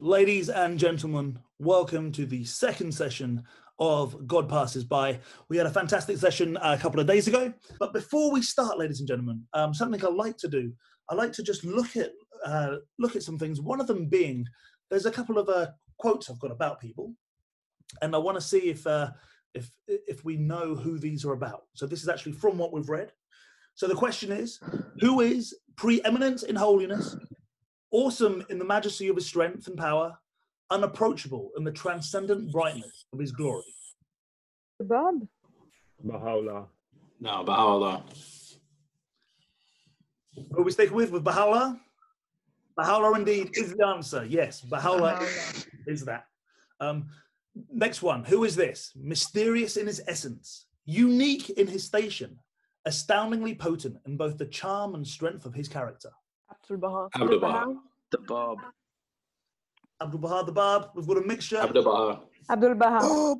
Ladies and gentlemen, welcome to the second session of God Passes By. We had a fantastic session a couple of days ago. But before we start, ladies and gentlemen, um, something I like to do, I like to just look at uh, look at some things. One of them being, there's a couple of uh, quotes I've got about people, and I want to see if uh, if if we know who these are about. So this is actually from what we've read. So the question is, who is preeminent in holiness, awesome in the majesty of his strength and power, unapproachable in the transcendent brightness of his glory? The Bab? Baha'u'llah. No, Baha'u'llah. Who are we sticking with? With Baha'u'llah? Baha'u'llah indeed is the answer. Yes, Baha'u'llah is that. Um, next one. Who is this? Mysterious in his essence, unique in his station, astoundingly potent in both the charm and strength of his character. Abdul Baha. Abdul Baha. The Bab. Abdul Baha the Bab. We've got a mixture. Abdul Baha. Abdul Baha.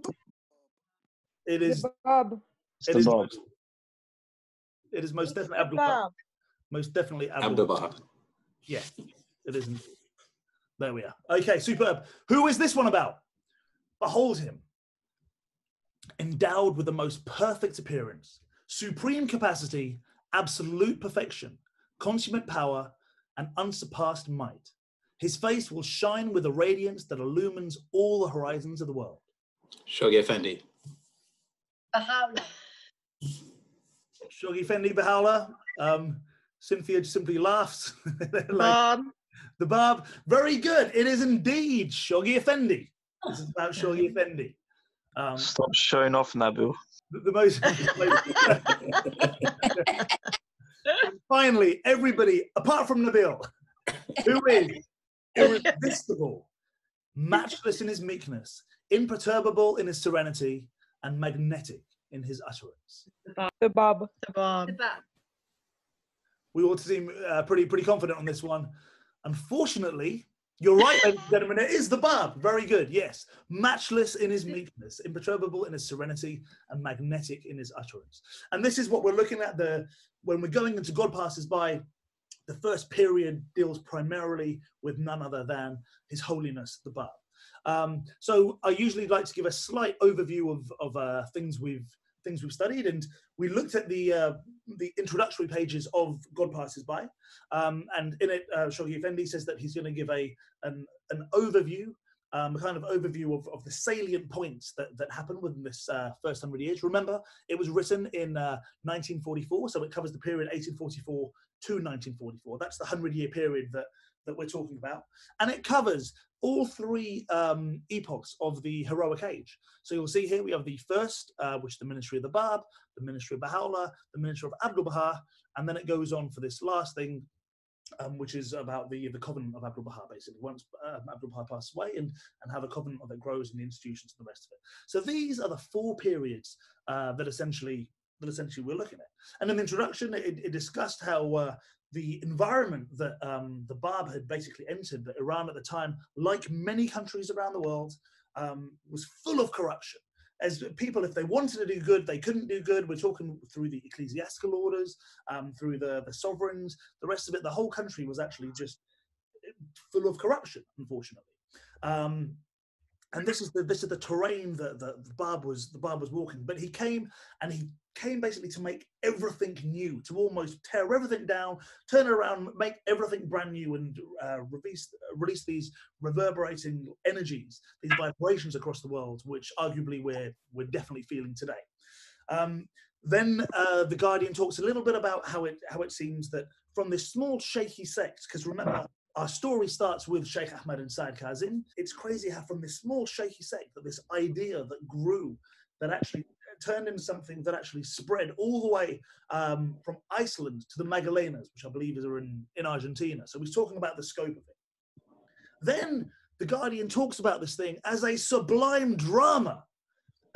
It is. Bab. It the is. Bab. It is most definitely Abdul Baha. Most definitely Abdul. Abdul Baha. Yeah, it isn't. There we are. Okay, superb. Who is this one about? Behold him. Endowed with the most perfect appearance, supreme capacity, absolute perfection, consummate power, and unsurpassed might. His face will shine with a radiance that illumines all the horizons of the world. Shoghi Effendi. Baha'u'llah. Shoghi Effendi Baha'u'llah. Um, Cynthia simply laughs. like, Bab. the Bab. Very good. It is indeed Shoghi Effendi. This is about Shoghi Effendi. Um, Stop showing off, Nabil. the, the most. Finally, everybody, apart from Nabil, who is irresistible, matchless in his meekness, imperturbable in his serenity, and magnetic in his utterance. The Bab. The Bab. We all seem uh, pretty pretty confident on this one. Unfortunately, you're right, ladies and gentlemen. It is the Bab. Very good. Yes, matchless in his meekness, imperturbable in his serenity, and magnetic in his utterance. And this is what we're looking at. The when we're going into God passes by. The first period deals primarily with none other than His Holiness the Bab. Um, so I usually like to give a slight overview of, of uh, things we've things we've studied, and we looked at the uh, the introductory pages of God Passes By, um, and in it, uh, Shoghi Effendi says that he's going to give a an, an overview, um, a kind of overview of, of the salient points that, that happened within this uh, first hundred years. Remember, it was written in uh, 1944, so it covers the period 1844 to 1944. That's the hundred year period that that we're talking about, and it covers all three um, epochs of the heroic age. So you'll see here we have the first, uh, which is the ministry of the Bab, the ministry of Baha'u'llah, the ministry of Abdul Baha, and then it goes on for this last thing, um, which is about the the covenant of Abdul Baha, basically. Once uh, Abdul Baha passes away, and and how the covenant it grows and the institutions and the rest of it. So these are the four periods uh, that essentially that essentially we're looking at. And in the introduction, it, it discussed how uh, the environment that um, the Bab had basically entered, that Iran at the time, like many countries around the world, um, was full of corruption. As people, if they wanted to do good, they couldn't do good. We're talking through the ecclesiastical orders, um, through the, the sovereigns, the rest of it. The whole country was actually just full of corruption, unfortunately. Um, and this is the this is the terrain that the, Bab was the Bab was walking. But he came and he came basically to make everything new, to almost tear everything down, turn around, make everything brand new, and uh, release release these reverberating energies, these vibrations across the world, which arguably we're we're definitely feeling today. Um, then uh, the Guardian talks a little bit about how it how it seems that from this small shaky sect, because remember our story starts with Sheikh Ahmad and Sayyid Kazim. It's crazy how from this small shaky sect that this idea that grew, that actually turned into something that actually spread all the way um, from Iceland to the Magallanes, which I believe is in, in Argentina. So he's talking about the scope of it. Then the Guardian talks about this thing as a sublime drama.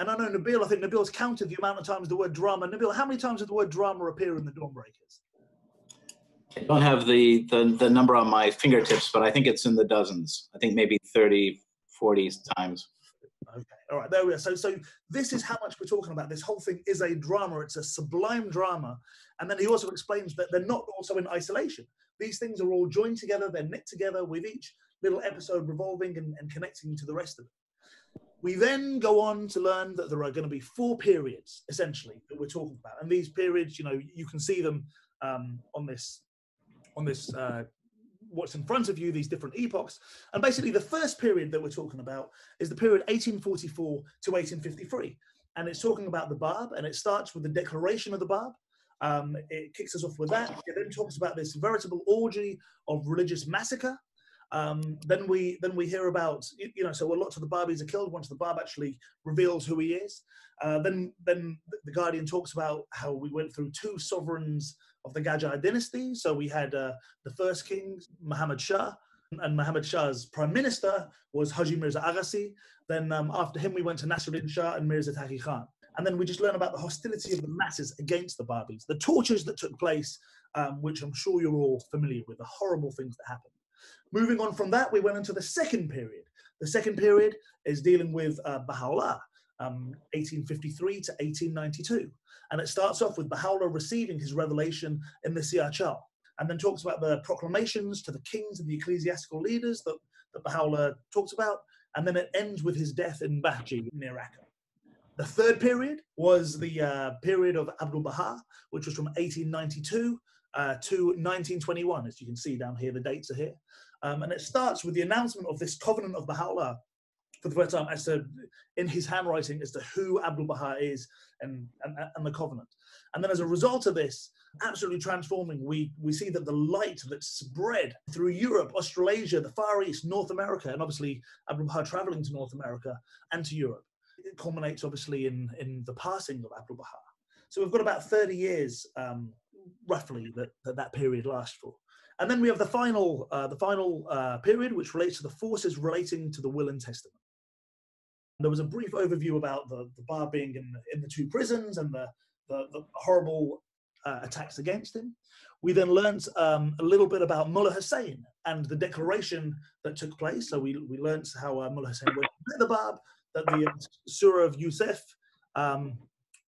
And I know Nabil, I think Nabil's counted the amount of times the word drama. Nabil, how many times did the word drama appear in the Dawnbreakers? I don't have the, the, the number on my fingertips, but I think it's in the dozens. I think maybe 30, 40 times. Okay, all right, there we are. So, so this is how much we're talking about. This whole thing is a drama. It's a sublime drama, and then he also explains that they're not also in isolation. These things are all joined together. They're knit together with each little episode revolving and, and connecting to the rest of it. We then go on to learn that there are going to be four periods, essentially, that we're talking about. And these periods, you know, you can see them um, on this, on this, uh, what's in front of you, these different epochs. And basically, the first period that we're talking about is the period 1844 to 1853. And it's talking about the Bab, and it starts with the declaration of the Bab. Um, it kicks us off with that. It then talks about this veritable orgy of religious massacre um, then we then we hear about you, know so lots of the Babis are killed once the Bab actually reveals who he is. Uh, then then the Guardian talks about how we went through two sovereigns of the Qajar dynasty. So we had uh, the first king Muhammad Shah, and Muhammad Shah's prime minister was Haji Mirza Agassi. Then um, after him we went to Nasruddin Shah and Mirza Taqi Khan. And then we just learn about the hostility of the masses against the Babis, the tortures that took place, um, which I'm sure you're all familiar with, the horrible things that happened. Moving on from that, we went into the second period. The second period is dealing with uh, Baha'u'llah, um, 1853 to 1892. And it starts off with Baha'u'llah receiving his revelation in the Siyah and then talks about the proclamations to the kings and the ecclesiastical leaders that, that Baha'u'llah talks about. And then it ends with his death in Bahji near Akka. The third period was the uh, period of Abdul Baha, which was from 1892 uh, to 1921. As you can see down here, the dates are here. Um, and it starts with the announcement of this covenant of Baha'u'llah for the first time as to, in his handwriting, as to who Abdul Baha is and, and, and the covenant. And then as a result of this, absolutely transforming, we, we see that the light that spread through Europe, Australasia, the Far East, North America, and obviously Abdul Baha traveling to North America and to Europe, it culminates obviously in, in the passing of Abdul Baha. So we've got about 30 years, um, roughly, that, that that period lasts for. And then we have the final, uh, the final uh, period, which relates to the forces relating to the will and testament. There was a brief overview about the, the Bab being in, in the two prisons and the, the, the horrible uh, attacks against him. We then learned um, a little bit about Mullah Hussein and the declaration that took place. So we, we learned how uh, Mullah Hussein went to the Bab, that the Surah of Yusuf um,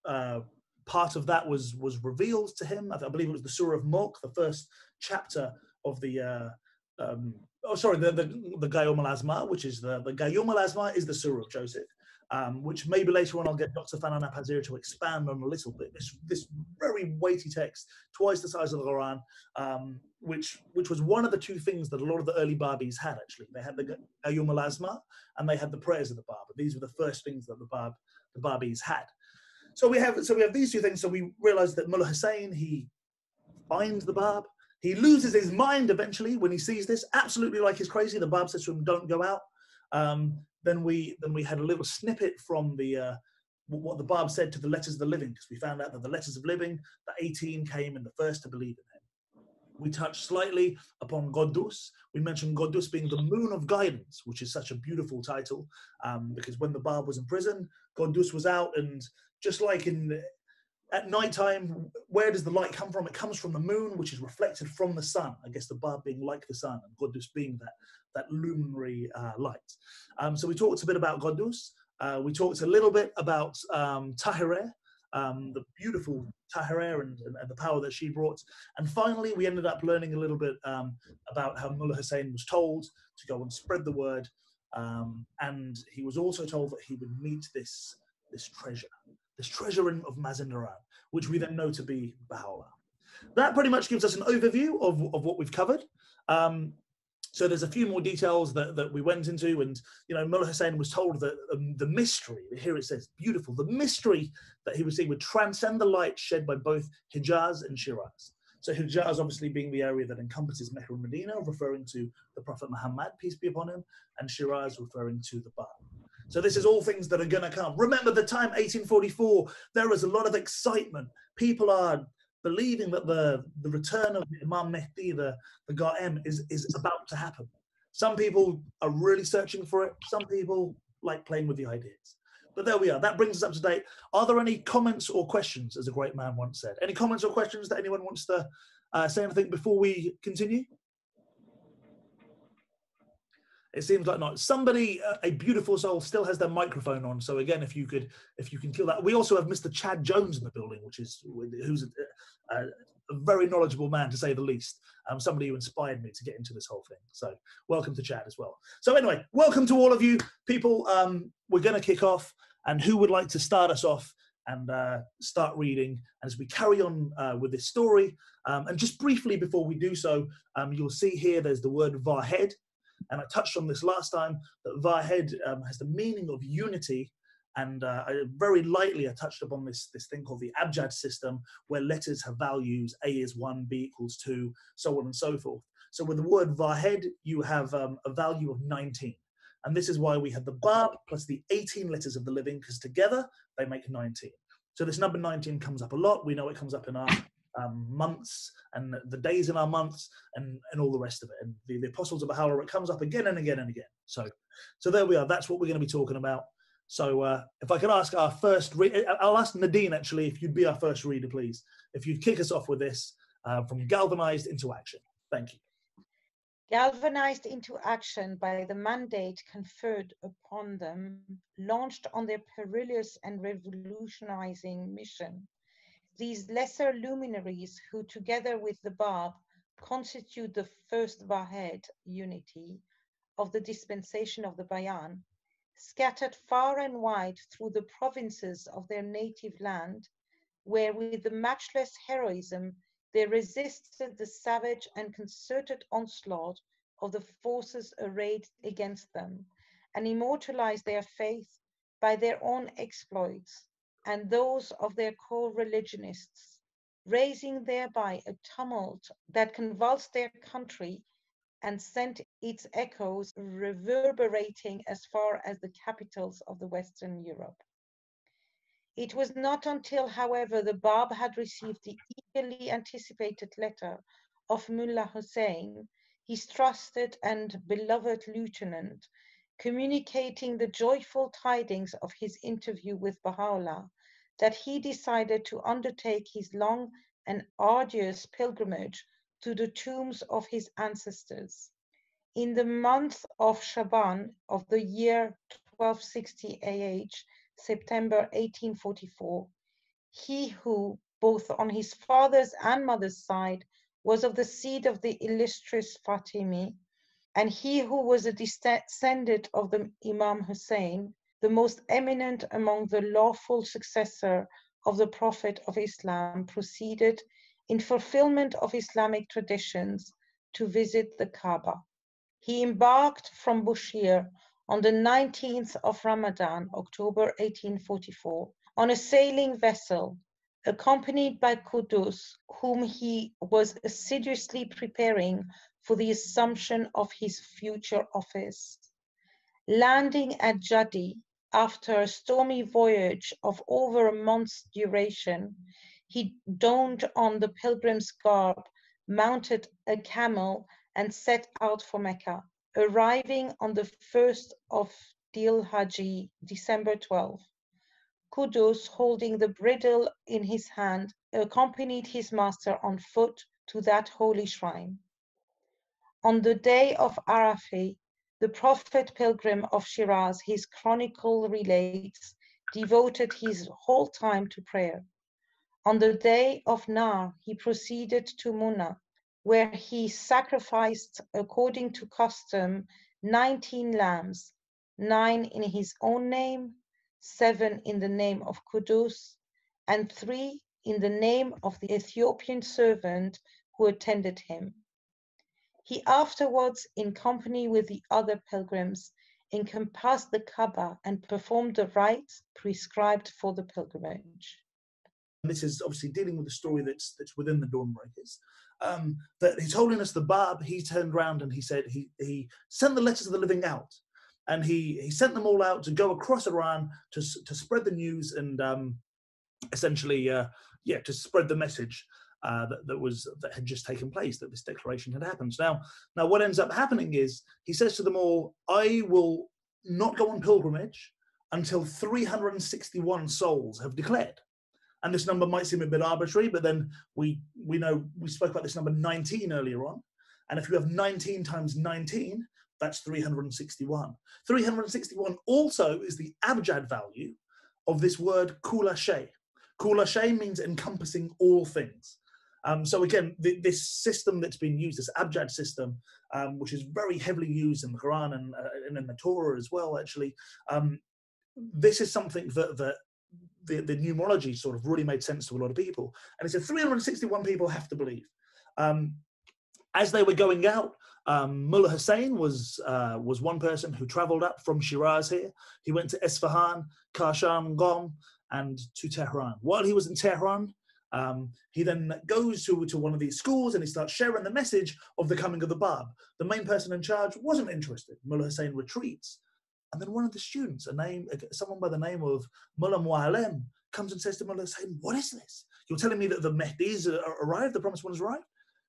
uh, part of that was was revealed to him. I, believe it was the Surah of Mulk, the first chapter of the. Uh, um, oh, sorry, the the, the Qayyum al Asma, which is the the Qayyum al Asma is the Surah of Joseph, um, which maybe later on I'll get Dr. Fanan Apazir to expand on a little bit. This this very weighty text, twice the size of the Quran, um, which which was one of the two things that a lot of the early Babis had actually. They had the Qayyum al and they had the prayers of the Bab. These were the first things that the Bab the Babis had. So we have so we have these two things. So we realize that Mullah Hussein he finds the Bab. He loses his mind eventually when he sees this, absolutely like he's crazy. The Bab says to him, "Don't go out." Um, then we then we had a little snippet from the uh, what the Bab said to the letters of the living, because we found out that the letters of living, the 18 came and the first to believe in him. We touched slightly upon Quddus. We mentioned Quddus being the moon of guidance, which is such a beautiful title, um, because when the Bab was in prison, Quddus was out and just like in at nighttime, where does the light come from? It comes from the moon, which is reflected from the sun. I guess the Bab being like the sun, and Quddus being that that luminary uh, light. Um, so we talked a bit about Quddus. Uh, we talked a little bit about um, Tahirih, um, the beautiful Tahirih and, and, and, the power that she brought. And finally, we ended up learning a little bit um, about how Mullah Hussein was told to go and spread the word. Um, and he was also told that he would meet this, this treasure this treasure of Mazandaran, which we then know to be Baha'u'llah. That pretty much gives us an overview of, of what we've covered. Um, so there's a few more details that, that we went into, and you know, Mullah Hussein was told that um, the mystery, here it says, beautiful, the mystery that he was seeing would transcend the light shed by both Hijaz and Shiraz. So Hijaz obviously being the area that encompasses Mecca and Medina, referring to the Prophet Muhammad, peace be upon him, and Shiraz referring to the Bab. So this is all things that are going to come. Remember the time 1844, there was a lot of excitement. People are believing that the, the return of Imam Mahdi, the, the Qa'im, is, is about to happen. Some people are really searching for it. Some people like playing with the ideas. But there we are. That brings us up to date. Are there any comments or questions, as a great man once said? Any comments or questions that anyone wants to uh, say anything before we continue? It seems like not. Somebody, uh, a beautiful soul, still has their microphone on. So again, if you could, if you can kill that. We also have Mr. Chad Jones in the building, which is who's a, a very knowledgeable man to say the least. Um, somebody who inspired me to get into this whole thing. So welcome to Chad as well. So anyway, welcome to all of you people. Um, we're going to kick off, and who would like to start us off and uh, start reading as we carry on uh, with this story? Um, and just briefly before we do so, um, you'll see here there's the word Vahed, and I touched on this last time that Vahed um, has the meaning of unity and uh, I, very lightly I touched upon this this thing called the abjad system, where letters have values. A is one, B equals two, so on and so forth. So with the word vahed, you have um, a value of 19. And this is why we have the bab plus the 18 letters of the living, because together they make 19. So this number 19 comes up a lot. We know it comes up in our um, months and the days in our months and, and all the rest of it. And the, the apostles of Baha'u'llah, it comes up again and again and again. So, so there we are. That's what we're going to be talking about. So uh, if I could ask our first, re- I'll ask Nadine actually if you'd be our first reader, please. If you'd kick us off with this uh, from galvanized into action. Thank you. Galvanized into action by the mandate conferred upon them, launched on their perilous and revolutionizing mission, these lesser luminaries, who together with the Bab constitute the first Vahed unity of the dispensation of the Bayan, scattered far and wide through the provinces of their native land, where with the matchless heroism they resisted the savage and concerted onslaught of the forces arrayed against them, and immortalized their faith by their own exploits and those of their co-religionists, raising thereby a tumult that convulsed their country and sent its echoes reverberating as far as the capitals of the Western Europe. It was not until, however, the Bab had received the eagerly anticipated letter of Mullah Hussein, his trusted and beloved lieutenant, communicating the joyful tidings of his interview with Baha'u'llah, that he decided to undertake his long and arduous pilgrimage to the tombs of his ancestors. In the month of Shaban of the year 1260 AH, September 1844, he who, both on his father's and mother's side, was of the seed of the illustrious Fatimi, and he who was a descendant of the Imam Hussein, the most eminent among the lawful successor of the Prophet of Islam, proceeded in fulfillment of Islamic traditions to visit the Kaaba. He embarked from Bushir on the 19th of Ramadan, October 1844, on a sailing vessel, accompanied by Quddus, whom he was assiduously preparing for the assumption of his future office. Landing at Jeddah after a stormy voyage of over a month's duration, he donned on the pilgrim's garb, mounted a camel, and set out for Mecca, arriving on the 1st of Dhul Hajji, December 12. Quddus, holding the bridle in his hand, accompanied his master on foot to that holy shrine. On the day of Arafah, the prophet pilgrim of Shiraz, his chronicle relates, devoted his whole time to prayer. On the day of Nahr, he proceeded to Muna, where he sacrificed, according to custom, 19 lambs, nine in his own name, seven in the name of Quddus, and three in the name of the Ethiopian servant who attended him. He afterwards, in company with the other pilgrims, encompassed the Kaaba and performed the rites prescribed for the pilgrimage this is obviously dealing with the story that's that's within the Dawnbreakers. Um, that His Holiness the Bab, he turned around and he said he he sent the letters of the living out, and he he sent them all out to go across Iran to to spread the news and um, essentially uh, yeah to spread the message. Uh, that, that was that had just taken place that this declaration had happened now now what ends up happening is he says to them all i will not go on pilgrimage until 361 souls have declared and this number might seem a bit arbitrary, but then we we know we spoke about this number 19 earlier on, and if you have 19 times 19, that's 361. 361 also is the abjad value of this word kulashe. Kulashe means encompassing all things. Um, so again, th- this system that's been used, this abjad system, um, which is very heavily used in the Quran and, uh, and in the Torah as well, actually, um, this is something that, that the, the numerology sort of really made sense to a lot of people. And it said 361 people have to believe. Um, as they were going out, um, Mullah Hussein was uh, was one person who travelled up from Shiraz here. He went to Esfahan, Kashan, Qom, and to Tehran. While he was in Tehran, um, he then goes to, to one of these schools and he starts sharing the message of the coming of the Bab. The main person in charge wasn't interested. Mullah Hussein retreats. And then one of the students, a name, someone by the name of Mullah Mualem, comes and says to Mullah Hussein, What is this? You're telling me that the Mahdi's arrived, the promised one has arrived?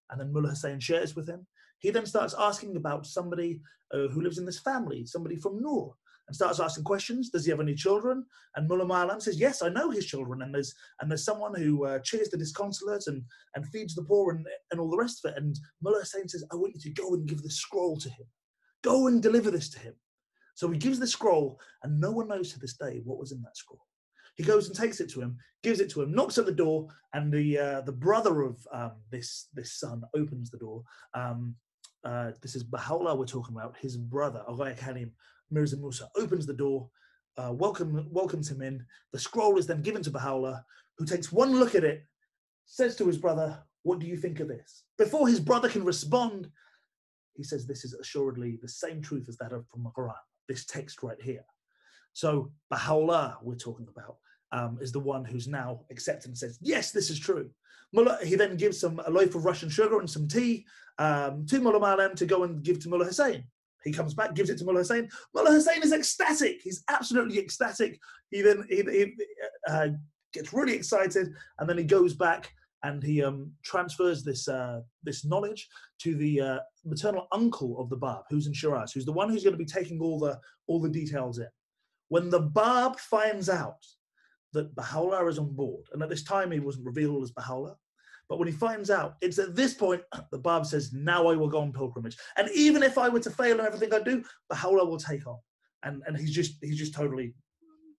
And then Mullah Hussein shares with him. He then starts asking about somebody uh, who lives in this family, somebody from Noor, and starts asking questions. Does he have any children? And Mullah Ma'alam says, yes, I know his children. And there's and there's someone who uh, cheers the disconsolate and, and feeds the poor and, and all the rest of it. And Mullah Hussein says, I want you to go and give the scroll to him. Go and deliver this to him. So he gives the scroll, and no one knows to this day what was in that scroll. He goes and takes it to him, gives it to him, knocks at the door, and the uh, the brother of um, this this son opens the door. Um, uh, this is Baha'u'llah we're talking about. His brother, Aghay Kalim Mirza Musa, opens the door, uh, welcome, welcomes him in. The scroll is then given to Baha'u'llah, who takes one look at it, says to his brother, What do you think of this? Before his brother can respond, he says, This is assuredly the same truth as that of from the Quran, this text right here. So Baha'u'llah, we're talking about, um, is the one who's now accepted and says, Yes, this is true. Mullah, he then gives some a loaf of Russian sugar and some tea um, to Mullah Ma'alem to go and give to Mullah Hussein. He comes back, gives it to Mullah Hussein. Mullah Hussein is ecstatic. He's absolutely ecstatic. He then he, he uh, gets really excited, and then he goes back and he um, transfers this uh, this knowledge to the uh, maternal uncle of the Bab, who's in Shiraz, who's the one who's going to be taking all the all the details in. When the Bab finds out that Baha'u'llah is on board, and at this time he wasn't revealed as Baha'u'llah, but when he finds out, it's at this point the Bab says, Now I will go on pilgrimage. And even if I were to fail in everything I do, Baha'u'llah will take on. And, and he's just he's just totally,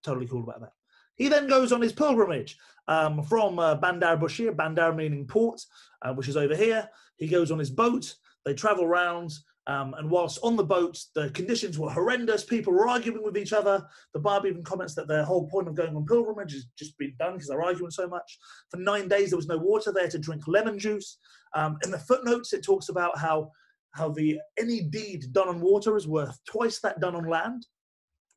totally cool about that. He then goes on his pilgrimage um, from uh, Bandar Bushir, Bandar meaning port, uh, which is over here. He goes on his boat. They travel around. Um, and whilst on the boat, the conditions were horrendous. People were arguing with each other. The Bab even comments that their whole point of going on pilgrimage has just been done because they're arguing so much. For nine days, there was no water there to drink lemon juice. Um, in the footnotes, it talks about how how the any deed done on water is worth twice that done on land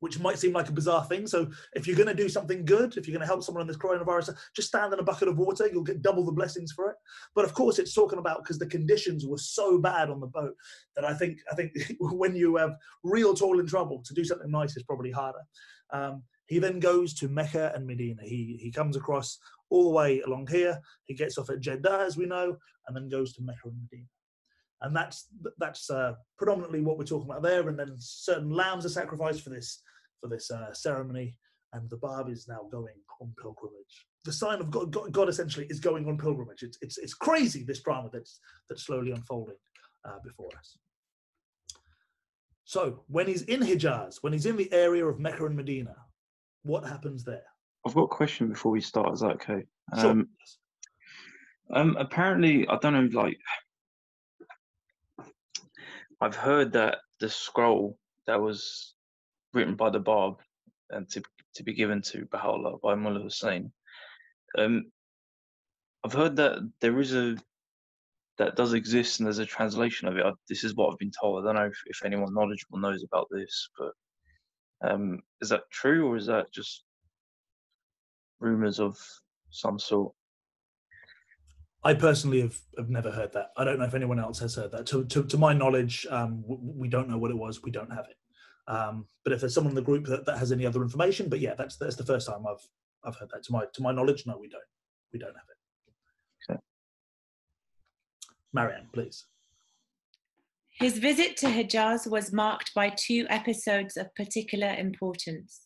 which might seem like a bizarre thing. So if you're going to do something good, if you're going to help someone in this coronavirus, just stand in a bucket of water, you'll get double the blessings for it. But of course, it's talking about because the conditions were so bad on the boat that I think I think when you have real toil and trouble, to do something nice is probably harder. Um, he then goes to Mecca and Medina. He he comes across all the way along here. He gets off at Jeddah, as we know, and then goes to Mecca and Medina and that's that's uh, predominantly what we're talking about there. And then certain lambs are sacrificed for this for this uh, ceremony, and the Bab is now going on pilgrimage. The sign of God, God, God essentially is going on pilgrimage. It's, it's, it's crazy, this drama that's, that's slowly unfolding uh, before us. So, when he's in Hijaz, when he's in the area of Mecca and Medina, what happens there? I've got a question before we start. Is that okay? Sure. Um, um, apparently, I don't know, like, I've heard that the scroll that was written by the Bab and to to be given to Baha'u'llah by Mullah Hussein. Um, I've heard that there is a that does exist and there's a translation of it. I, this is what I've been told. I don't know if, if anyone knowledgeable knows about this, but um, is that true or is that just rumors of some sort? I personally have, have never heard that. I don't know if anyone else has heard that. To, to, to my knowledge, um, we don't know what it was. We don't have it. Um, but if there's someone in the group that, that has any other information, but yeah, that's that's the first time I've I've heard that. To my to my knowledge, no, we don't. We don't have it. Okay. Marianne, please. His visit to Hijaz was marked by two episodes of particular importance.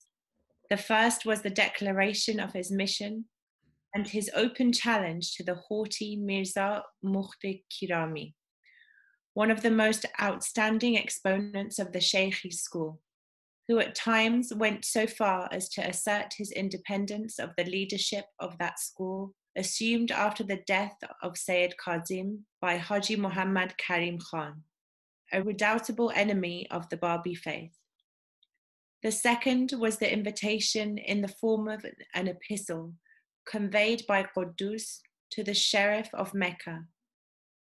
The first was the declaration of his mission and his open challenge to the haughty Mirza Muhit-i-Kirmani one of the most outstanding exponents of the Sheikhi school, who at times went so far as to assert his independence of the leadership of that school assumed after the death of Sayyid Kazim by Haji Muhammad Karim Khan, a redoubtable enemy of the Babi faith. The second was the invitation in the form of an epistle conveyed by Quddus to the Sharif of Mecca,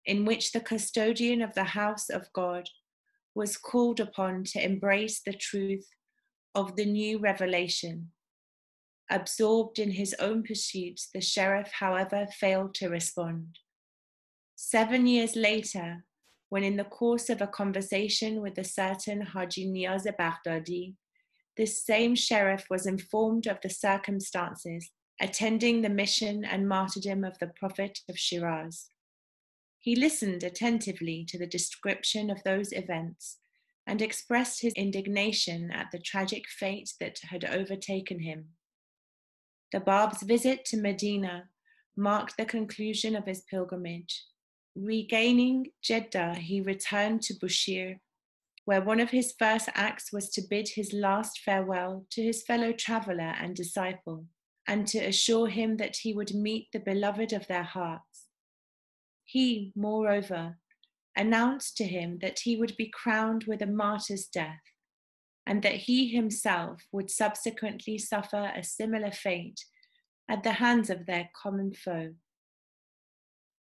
in which the custodian of the house of God was called upon to embrace the truth of the new revelation. Absorbed in his own pursuits, the sheriff, however, failed to respond. Seven years later, when in the course of a conversation with a certain Haji Niaz Baghdadi, this same sheriff was informed of the circumstances attending the mission and martyrdom of the Prophet of Shiraz. He listened attentively to the description of those events and expressed his indignation at the tragic fate that had overtaken him. The Bab's visit to Medina marked the conclusion of his pilgrimage. Regaining Jeddah, he returned to Bushir, where one of his first acts was to bid his last farewell to his fellow traveler and disciple, and to assure him that he would meet the beloved of their hearts. He, moreover, announced to him that he would be crowned with a martyr's death, and that he himself would subsequently suffer a similar fate at the hands of their common foe.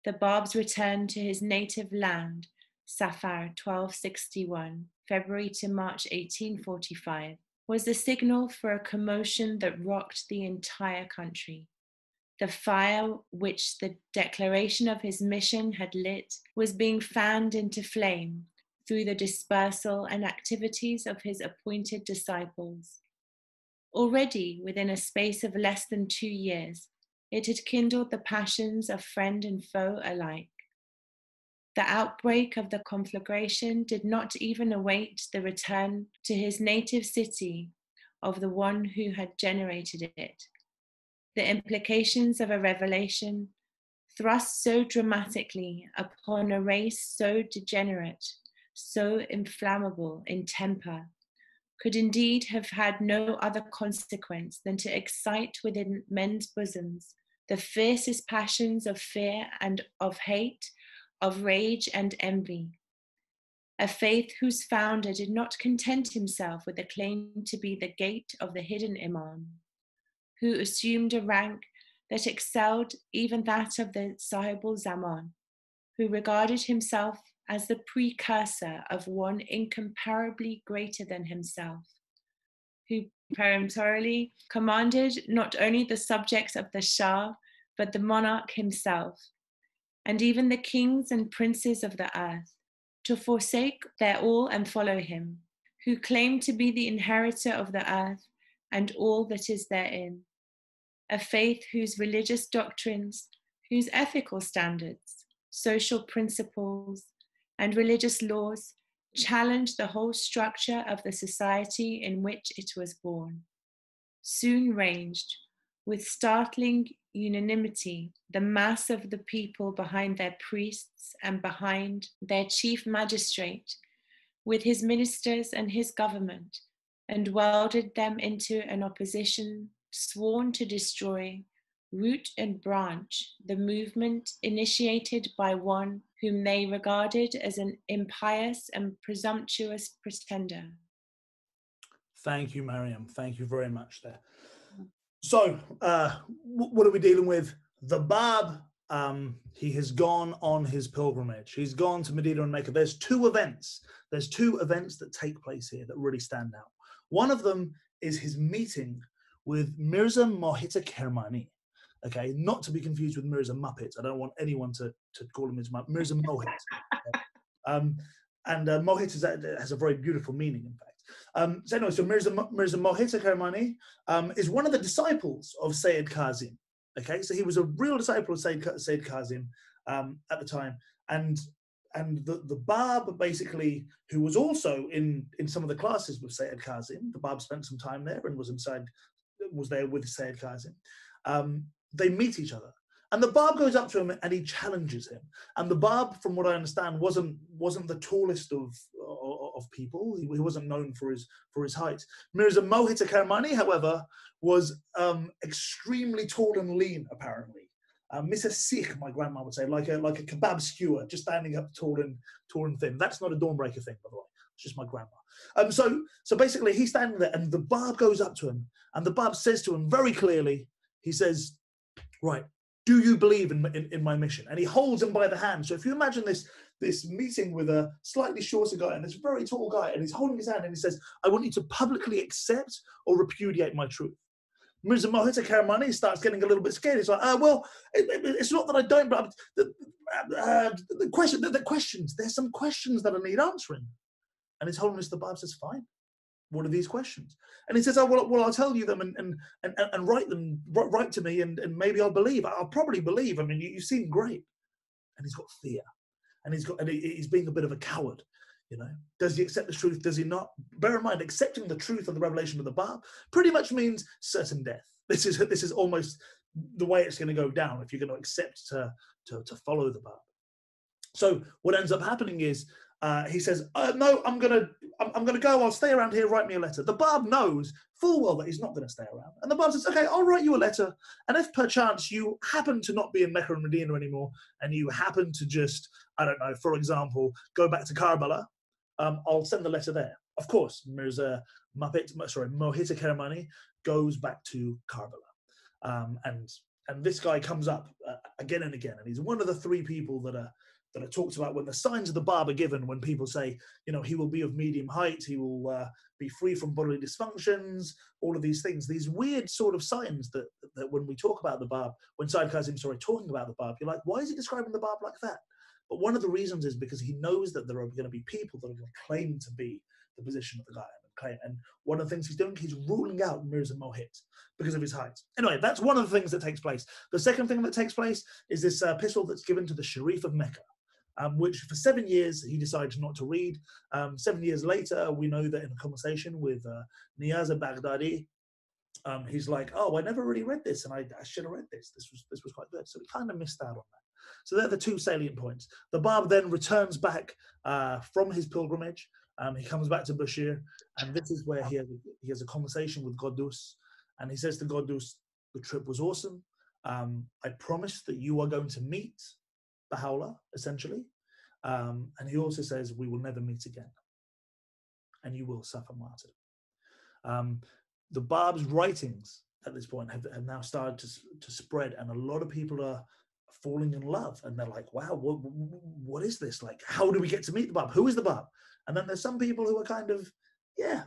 The Bab's return to his native land, Safar 1261, February to March 1845, was the signal for a commotion that rocked the entire country. The fire which the declaration of his mission had lit was being fanned into flame through the dispersal and activities of his appointed disciples. Already, within a space of less than two years, it had kindled the passions of friend and foe alike. The outbreak of the conflagration did not even await the return to his native city of the one who had generated it the implications of a revelation thrust so dramatically upon a race so degenerate, so inflammable in temper, could indeed have had no other consequence than to excite within men's bosoms the fiercest passions of fear and of hate, of rage and envy. A faith whose founder did not content himself with the claim to be the gate of the hidden Imam, who assumed a rank that excelled even that of the Sahibul Zaman, who regarded himself as the precursor of one incomparably greater than himself, who peremptorily commanded not only the subjects of the Shah, but the monarch himself, and even the kings and princes of the earth, to forsake their all and follow him, who claimed to be the inheritor of the earth and all that is therein. A faith whose religious doctrines, whose ethical standards, social principles, and religious laws challenge the whole structure of the society in which it was born. Soon ranged, with startling unanimity, the mass of the people behind their priests and behind their chief magistrate, with his ministers and his government, and welded them into an opposition sworn to destroy, root and branch, the movement initiated by one whom they regarded as an impious and presumptuous pretender. Thank you, Mariam. Thank you very much there. So, uh, what are we dealing with? The Bab, um, he has gone on his pilgrimage. He's gone to Medina and Mecca. There's two events. There's two events that take place here that really stand out. One of them is his meeting with Mirza Mohita Kermani. Okay, not to be confused with Mirza Muppet. I don't want anyone to, to call him Mirza, Mirza Mohit. um, and uh, Mohit is, has a very beautiful meaning, in fact. Um, so anyway, so Mirza, Mirza Mohita Kermani um, is one of the disciples of Sayyid Kazim. Okay, so he was a real disciple of Sayyid, Sayyid Kazim um, at the time, and and the, the Bab basically, who was also in in some of the classes with Sayyid Kazim, the Bab spent some time there and was inside was there with Sayyid Kazim. Um, they meet each other. And the Bab goes up to him and he challenges him. And the Bab, from what I understand, wasn't wasn't the tallest of of people. He, wasn't known for his for his height. Mirza Mohita Kermani, however, was um, extremely tall and lean, apparently. Uh, Mr. Sikh, my grandma would say, like a like a kebab skewer, just standing up tall and tall and thin. That's not a dawnbreaker thing, by the way. It's just my grandma. Um, so so basically, he's standing there, and the Bab goes up to him, and the Bab says to him very clearly, he says, "Right, do you believe in, in, in my mission?" And he holds him by the hand. So if you imagine this this meeting with a slightly shorter guy and this very tall guy, and he's holding his hand, and he says, "I want you to publicly accept or repudiate my truth." Mirza Mohita Karamani starts getting a little bit scared. He's like, uh, well, it, it, it's not that I don't, but the, uh, the question, the, the, questions, there's some questions that I need answering. And His Holiness the Bab says, fine. What are these questions? And he says, oh, well, well I'll tell you them and, and, and, and write them, write to me, and, and maybe I'll believe. I'll probably believe. I mean, you, you seem great. And he's got fear. And he's got, and he's being a bit of a coward. You know, does he accept the truth? Does he not? Bear in mind, accepting the truth of the revelation of the Bab pretty much means certain death. This is this is almost the way it's going to go down if you're going to accept to to, to follow the Bab. So what ends up happening is uh, he says, uh, "No, I'm gonna, I'm, I'm, gonna go. I'll stay around here. Write me a letter." The Bab knows full well that he's not to stay around, and the Bab says, "Okay, I'll write you a letter. And if perchance you happen to not be in Mecca and Medina anymore, and you happen to just, I don't know, for example, go back to Karbala, um, I'll send the letter there. Of course, Mirza Muppet, sorry, Mohita Keramani goes back to Karbala. Um, and and this guy comes up uh, again and again, and he's one of the three people that are that are talked about when the signs of the Bab are given. When people say, you know, he will be of medium height, he will uh, be free from bodily dysfunctions, all of these things, these weird sort of signs that that when we talk about the Bab, when Sayyid Kazim sorry talking about the Bab, you're like, why is he describing the Bab like that? But one of the reasons is because he knows that there are going to be people that are going to claim to be the position of the guy. And one of the things he's doing, he's ruling out Mirza Mohit because of his height. Anyway, that's one of the things that takes place. The second thing that takes place is this uh, epistle that's given to the Sharif of Mecca. Um, which for seven years he decided not to read. Um, seven years later, we know that in a conversation with uh, Niyaza Baghdadi, um, he's like, "Oh, I never really read this, and I, I should have read this. This was this was quite good." So we kind of missed out on that. So they're the two salient points. The Bab then returns back uh, from his pilgrimage. Um, he comes back to Bushir, and this is where he has, he has a conversation with Quddus. And he says to Quddus, The trip was awesome. Um, I promise that you are going to meet Baha'u'llah, essentially. Um, and he also says, We will never meet again. And you will suffer martyrdom. Um, the Bab's writings at this point have, have now started to, to spread, and a lot of people are falling in love and they're like wow what, what is this like how do we get to meet the bab who is the bab and then there's some people who are kind of yeah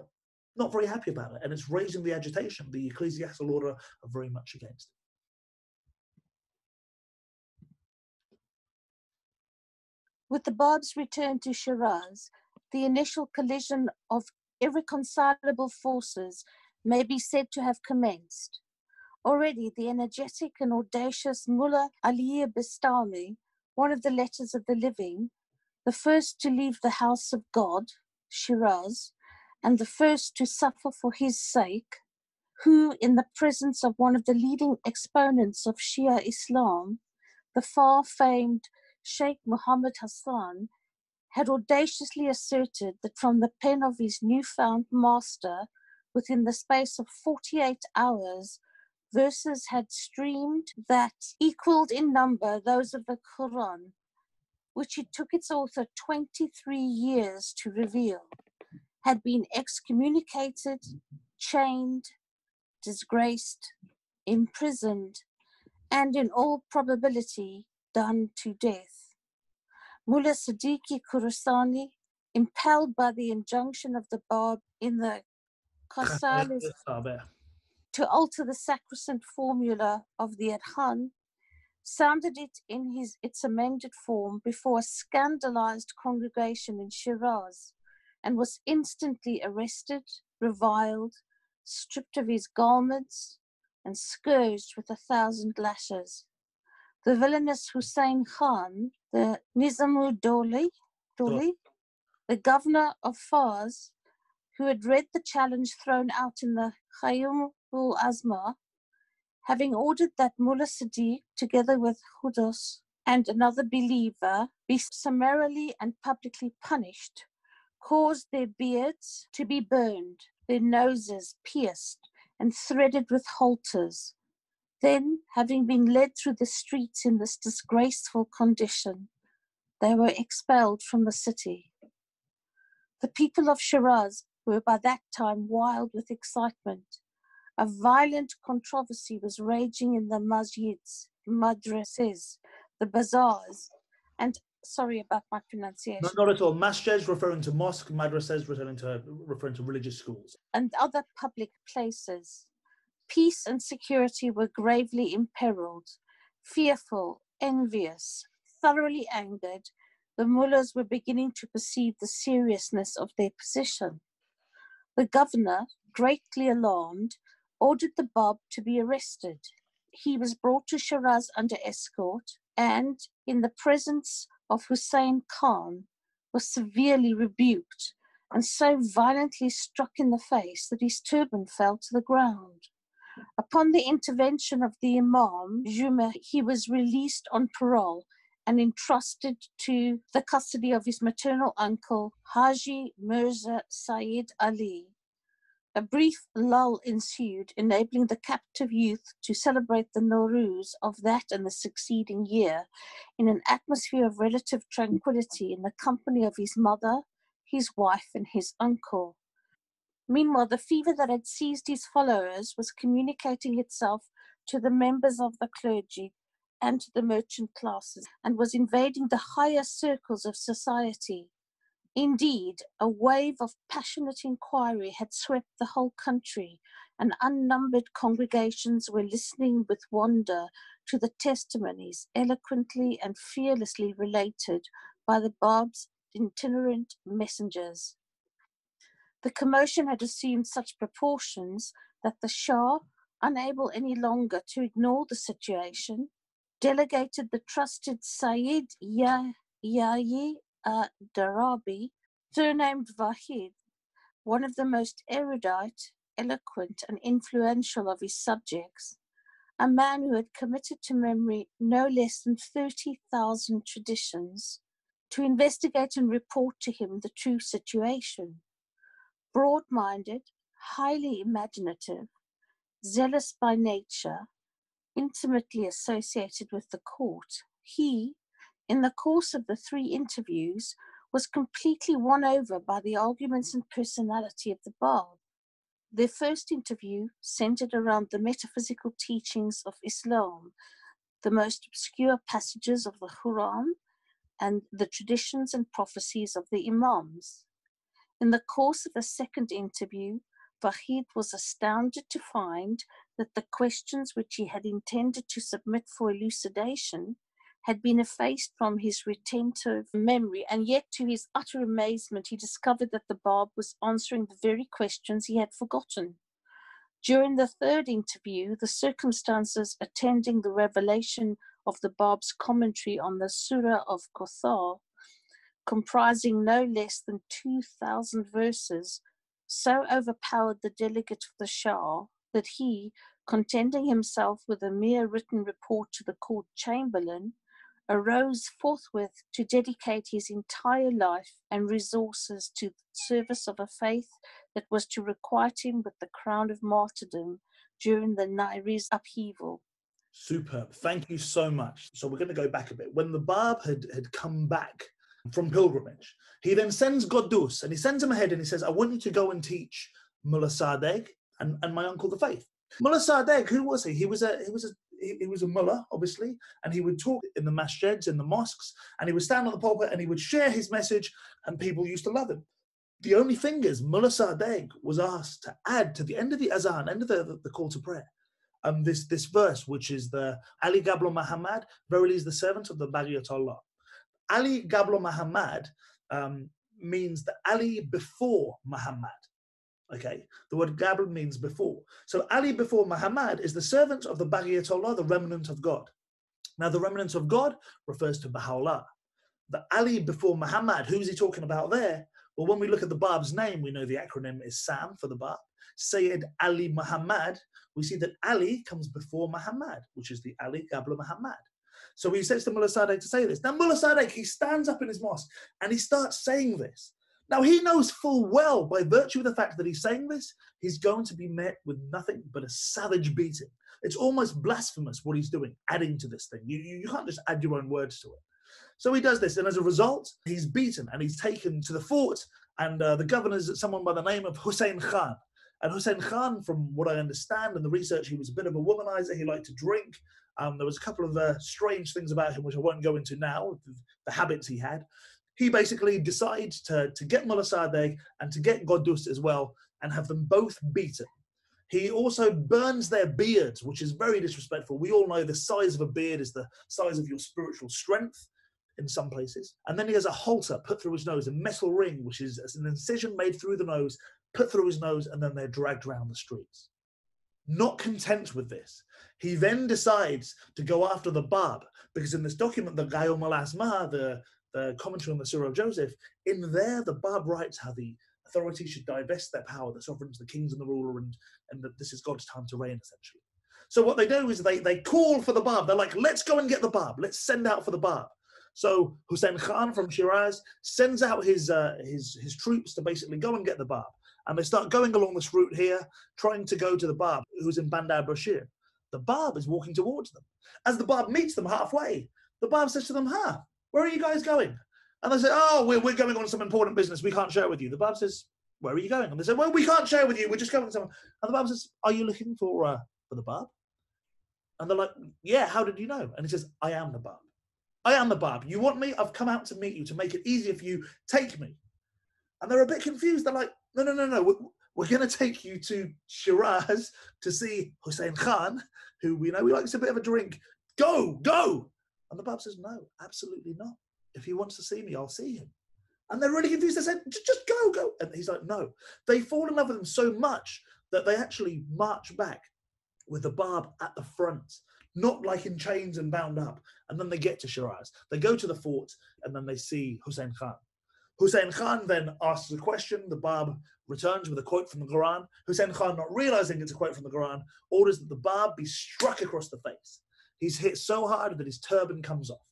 not very happy about it and it's raising the agitation the ecclesiastical order are very much against With the Bab's return to Shiraz, the initial collision of irreconcilable forces may be said to have commenced. Already, the energetic and audacious Mullah Ali Bastami, one of the letters of the living, the first to leave the house of God, Shiraz, and the first to suffer for his sake, who, in the presence of one of the leading exponents of Shia Islam, the far famed Sheikh Muhammad Hassan, had audaciously asserted that from the pen of his newfound master, within the space of 48 hours, verses had streamed that equaled in number those of the Quran, which it took its author 23 years to reveal, had been excommunicated, chained, disgraced, imprisoned, and in all probability done to death. Mullah Siddiqui Khurasani, impelled by the injunction of the Bab in the Qasalis to alter the sacrosanct formula of the Adhan, sounded it in his, its amended form before a scandalized congregation in Shiraz and was instantly arrested, reviled, stripped of his garments, and scourged with a thousand lashes. The villainous Hussein Khan, the Nizamud Doli, the governor of Fars, who had read the challenge thrown out in the Qayyum ul Asma, having ordered that Mullah Siddiq, together with Quddus and another believer, be summarily and publicly punished, caused their beards to be burned, their noses pierced and threaded with halters, Then, having been led through the streets in this disgraceful condition, they were expelled from the city. The people of Shiraz were by that time wild with excitement. A violent controversy was raging in the masjids, madrasas, the bazaars, and sorry about my pronunciation, No, not at all. Masjid referring to mosque, madrasas referring to referring to religious schools. and other public places. Peace and security were gravely imperiled. Fearful, envious, thoroughly angered, the mullahs were beginning to perceive the seriousness of their position. The governor, greatly alarmed, ordered the Bab to be arrested. He was brought to Shiraz under escort and, in the presence of Hussein Khan, was severely rebuked and so violently struck in the face that his turban fell to the ground. Upon the intervention of the Imam, Juma, he was released on parole and entrusted to the custody of his maternal uncle, Haji Mirza Sayyid Ali. A brief lull ensued, enabling the captive youth to celebrate the Nowruz of that and the succeeding year in an atmosphere of relative tranquility in the company of his mother, his wife, and his uncle. Meanwhile, the fever that had seized his followers was communicating itself to the members of the clergy and to the merchant classes and was invading the higher circles of society. Indeed, a wave of passionate inquiry had swept the whole country, and unnumbered congregations were listening with wonder to the testimonies eloquently and fearlessly related by the Bab's itinerant messengers. The commotion had assumed such proportions that the Shah, unable any longer to ignore the situation, delegated the trusted Sayyid Ya- Yayi uh, Darabi, surnamed Vahid, one of the most erudite, eloquent, and influential of his subjects, a man who had committed to memory no less than 30,000 traditions, to investigate and report to him the true situation. Broad minded, highly imaginative, zealous by nature, intimately associated with the court, he, in the course of the three interviews, was completely won over by the arguments and personality of the Bab. Their first interview centered around the metaphysical teachings of Islam, the most obscure passages of the Quran, and the traditions and prophecies of the Imams. In the course of the second interview, Vahid was astounded to find that the questions which he had intended to submit for elucidation had been effaced from his retentive memory, and yet to his utter amazement, he discovered that the Bab was answering the very questions he had forgotten. During the third interview, the circumstances attending the revelation of the Bab's commentary on the Surah of Kawthar, comprising no less than 2,000 verses, so overpowered the delegate of the Shah that he, contenting himself with a mere written report to the court chamberlain, arose forthwith to dedicate his entire life and resources to the service of a faith that was to requite him with the crown of martyrdom during the Nayriz upheaval. Superb. Thank you so much. So we're going to go back a bit. When the Bab had, had come back from pilgrimage, he then sends Quddus and he sends him ahead and he says, I want you to go and teach Mullah Sadegh and, and my uncle the faith. Mullah Sadegh, who was he? He was a he was a he, he was a mullah, obviously, and he would talk in the masjids, in the mosques, and he would stand on the pulpit and he would share his message, and people used to love him. The only thing is, Mullah Sadegh was asked to add to the end of the azan, end of the, the, the call to prayer, um, this this verse, which is the Ali Gablo Muhammad, verily is the servant of the Baghiat Allah. Ali Gablo Muhammad um, means the Ali before Muhammad. Okay, the word Gabl means before. So Ali before Muhammad is the servant of the Baghiat the remnant of God. Now, the remnant of God refers to Baha'u'llah. The Ali before Muhammad, who's he talking about there? Well, when we look at the Bab's name, we know the acronym is SAM for the Bab. Sayyid Ali Muhammad, we see that Ali comes before Muhammad, which is the Ali Gabla Muhammad. So he says to Mullah Sadegh to say this. Now, Mullah Sadegh, he stands up in his mosque and he starts saying this. Now, he knows full well, by virtue of the fact that he's saying this, he's going to be met with nothing but a savage beating. It's almost blasphemous what he's doing, adding to this thing. You, you, you can't just add your own words to it. So he does this, and as a result, he's beaten and he's taken to the fort. And uh, the governor's someone by the name of Hussein Khan. And Hussein Khan, from what I understand and the research, he was a bit of a womanizer. He liked to drink. Um, there was a couple of uh, strange things about him, which I won't go into now, the, the habits he had. He basically decides to, to get Mullah Sadegh and to get Quddus as well and have them both beaten. He also burns their beards, which is very disrespectful. We all know the size of a beard is the size of your spiritual strength in some places. And then he has a halter put through his nose, a metal ring, which is an incision made through the nose, put through his nose, and then they're dragged around the streets. Not content with this, he then decides to go after the Bab, because in this document, the Qayyum al the, the commentary on the Surah of Joseph, in there, the Bab writes how the authorities should divest their power, the sovereigns, the kings, and the ruler, and, and that this is God's time to reign, essentially. So what they do is they, they call for the Bab. They're like, let's go and get the Bab. Let's send out for the Bab. So Hussein Khan from Shiraz sends out his, uh, his, his troops to basically go and get the Bab. And they start going along this route here, trying to go to the Bab, who's in Bandar Bushir. The Bab is walking towards them. As the Bab meets them halfway, the Bab says to them, Huh, where are you guys going? And they say, Oh, we're, we're going on some important business. We can't share with you. The Bab says, Where are you going? And they say, Well, we can't share with you. We're just going somewhere. And the Bab says, Are you looking for uh, for the Bab? And they're like, Yeah, how did you know? And he says, I am the Bab. I am the Bab. You want me? I've come out to meet you to make it easier for you. Take me. And they're a bit confused. They're like, no, no, no, no. We're, going to take you to Shiraz to see Hussein Khan, who we know he likes a bit of a drink. Go, go. And the Bab says, no, absolutely not. If he wants to see me, I'll see him. And they're really confused. They said, just go, go. And he's like, no. They fall in love with him so much that they actually march back with the Bab at the front not like in chains and bound up. And then they get to Shiraz. They go to the fort and then they see Hussein Khan. Hussein Khan then asks a question. The Bab returns with a quote from the Quran. Hussein Khan, not realizing it's a quote from the Quran, orders that the Bab be struck across the face. He's hit so hard that his turban comes off.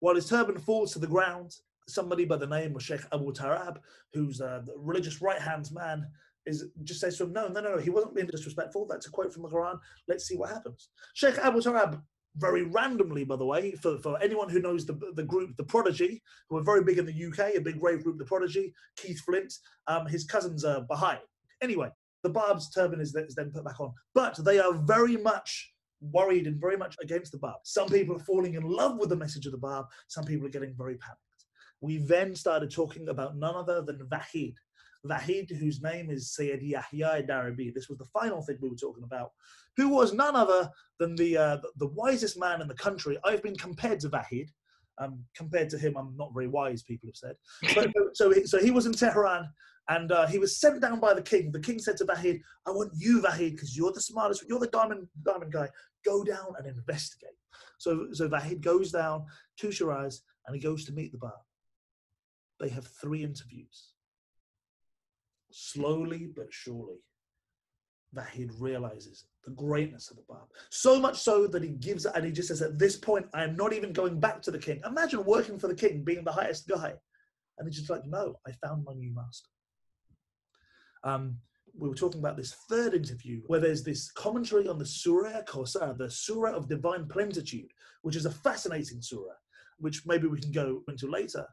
While his turban falls to the ground, somebody by the name of Sheikh Abu Tarab, who's a religious right hand man, is just says to him, no, no, no, no, he wasn't being disrespectful. That's a quote from the Quran. Let's see what happens. Sheikh Abu Tarab, very randomly, by the way, for, for anyone who knows the, the group, The Prodigy, who are very big in the UK, a big rave group, The Prodigy, Keith Flint, um, his cousins are Baha'i. Anyway, the Bab's turban is, is then put back on. But they are very much worried and very much against the Bab. Some people are falling in love with the message of the Bab, Some people are getting very panicked. We then started talking about none other than Vahid, Vahid, whose name is Sayyid Yahya Darabi. This was the final thing we were talking about, who was none other than the, uh, the, wisest man in the country. I've been compared to Vahid. Um, compared to him, I'm not very wise, people have said. But, so, he, so he was in Tehran and uh, he was sent down by the king. The king said to Vahid, I want you, Vahid, because you're the smartest, you're the diamond, diamond guy. Go down and investigate. So, so Vahid goes down to Shiraz and he goes to meet the Bab. They have three interviews slowly but surely, that he realizes the greatness of the Bab. So much so that he gives, and he just says, at this point, I am not even going back to the king. Imagine working for the king, being the highest guy. And he's just like, no, I found my new master. Um, we were talking about this third interview where there's this commentary on the Surah Kawsar, the Surah of Divine Plenitude, which is a fascinating surah, which maybe we can go into later.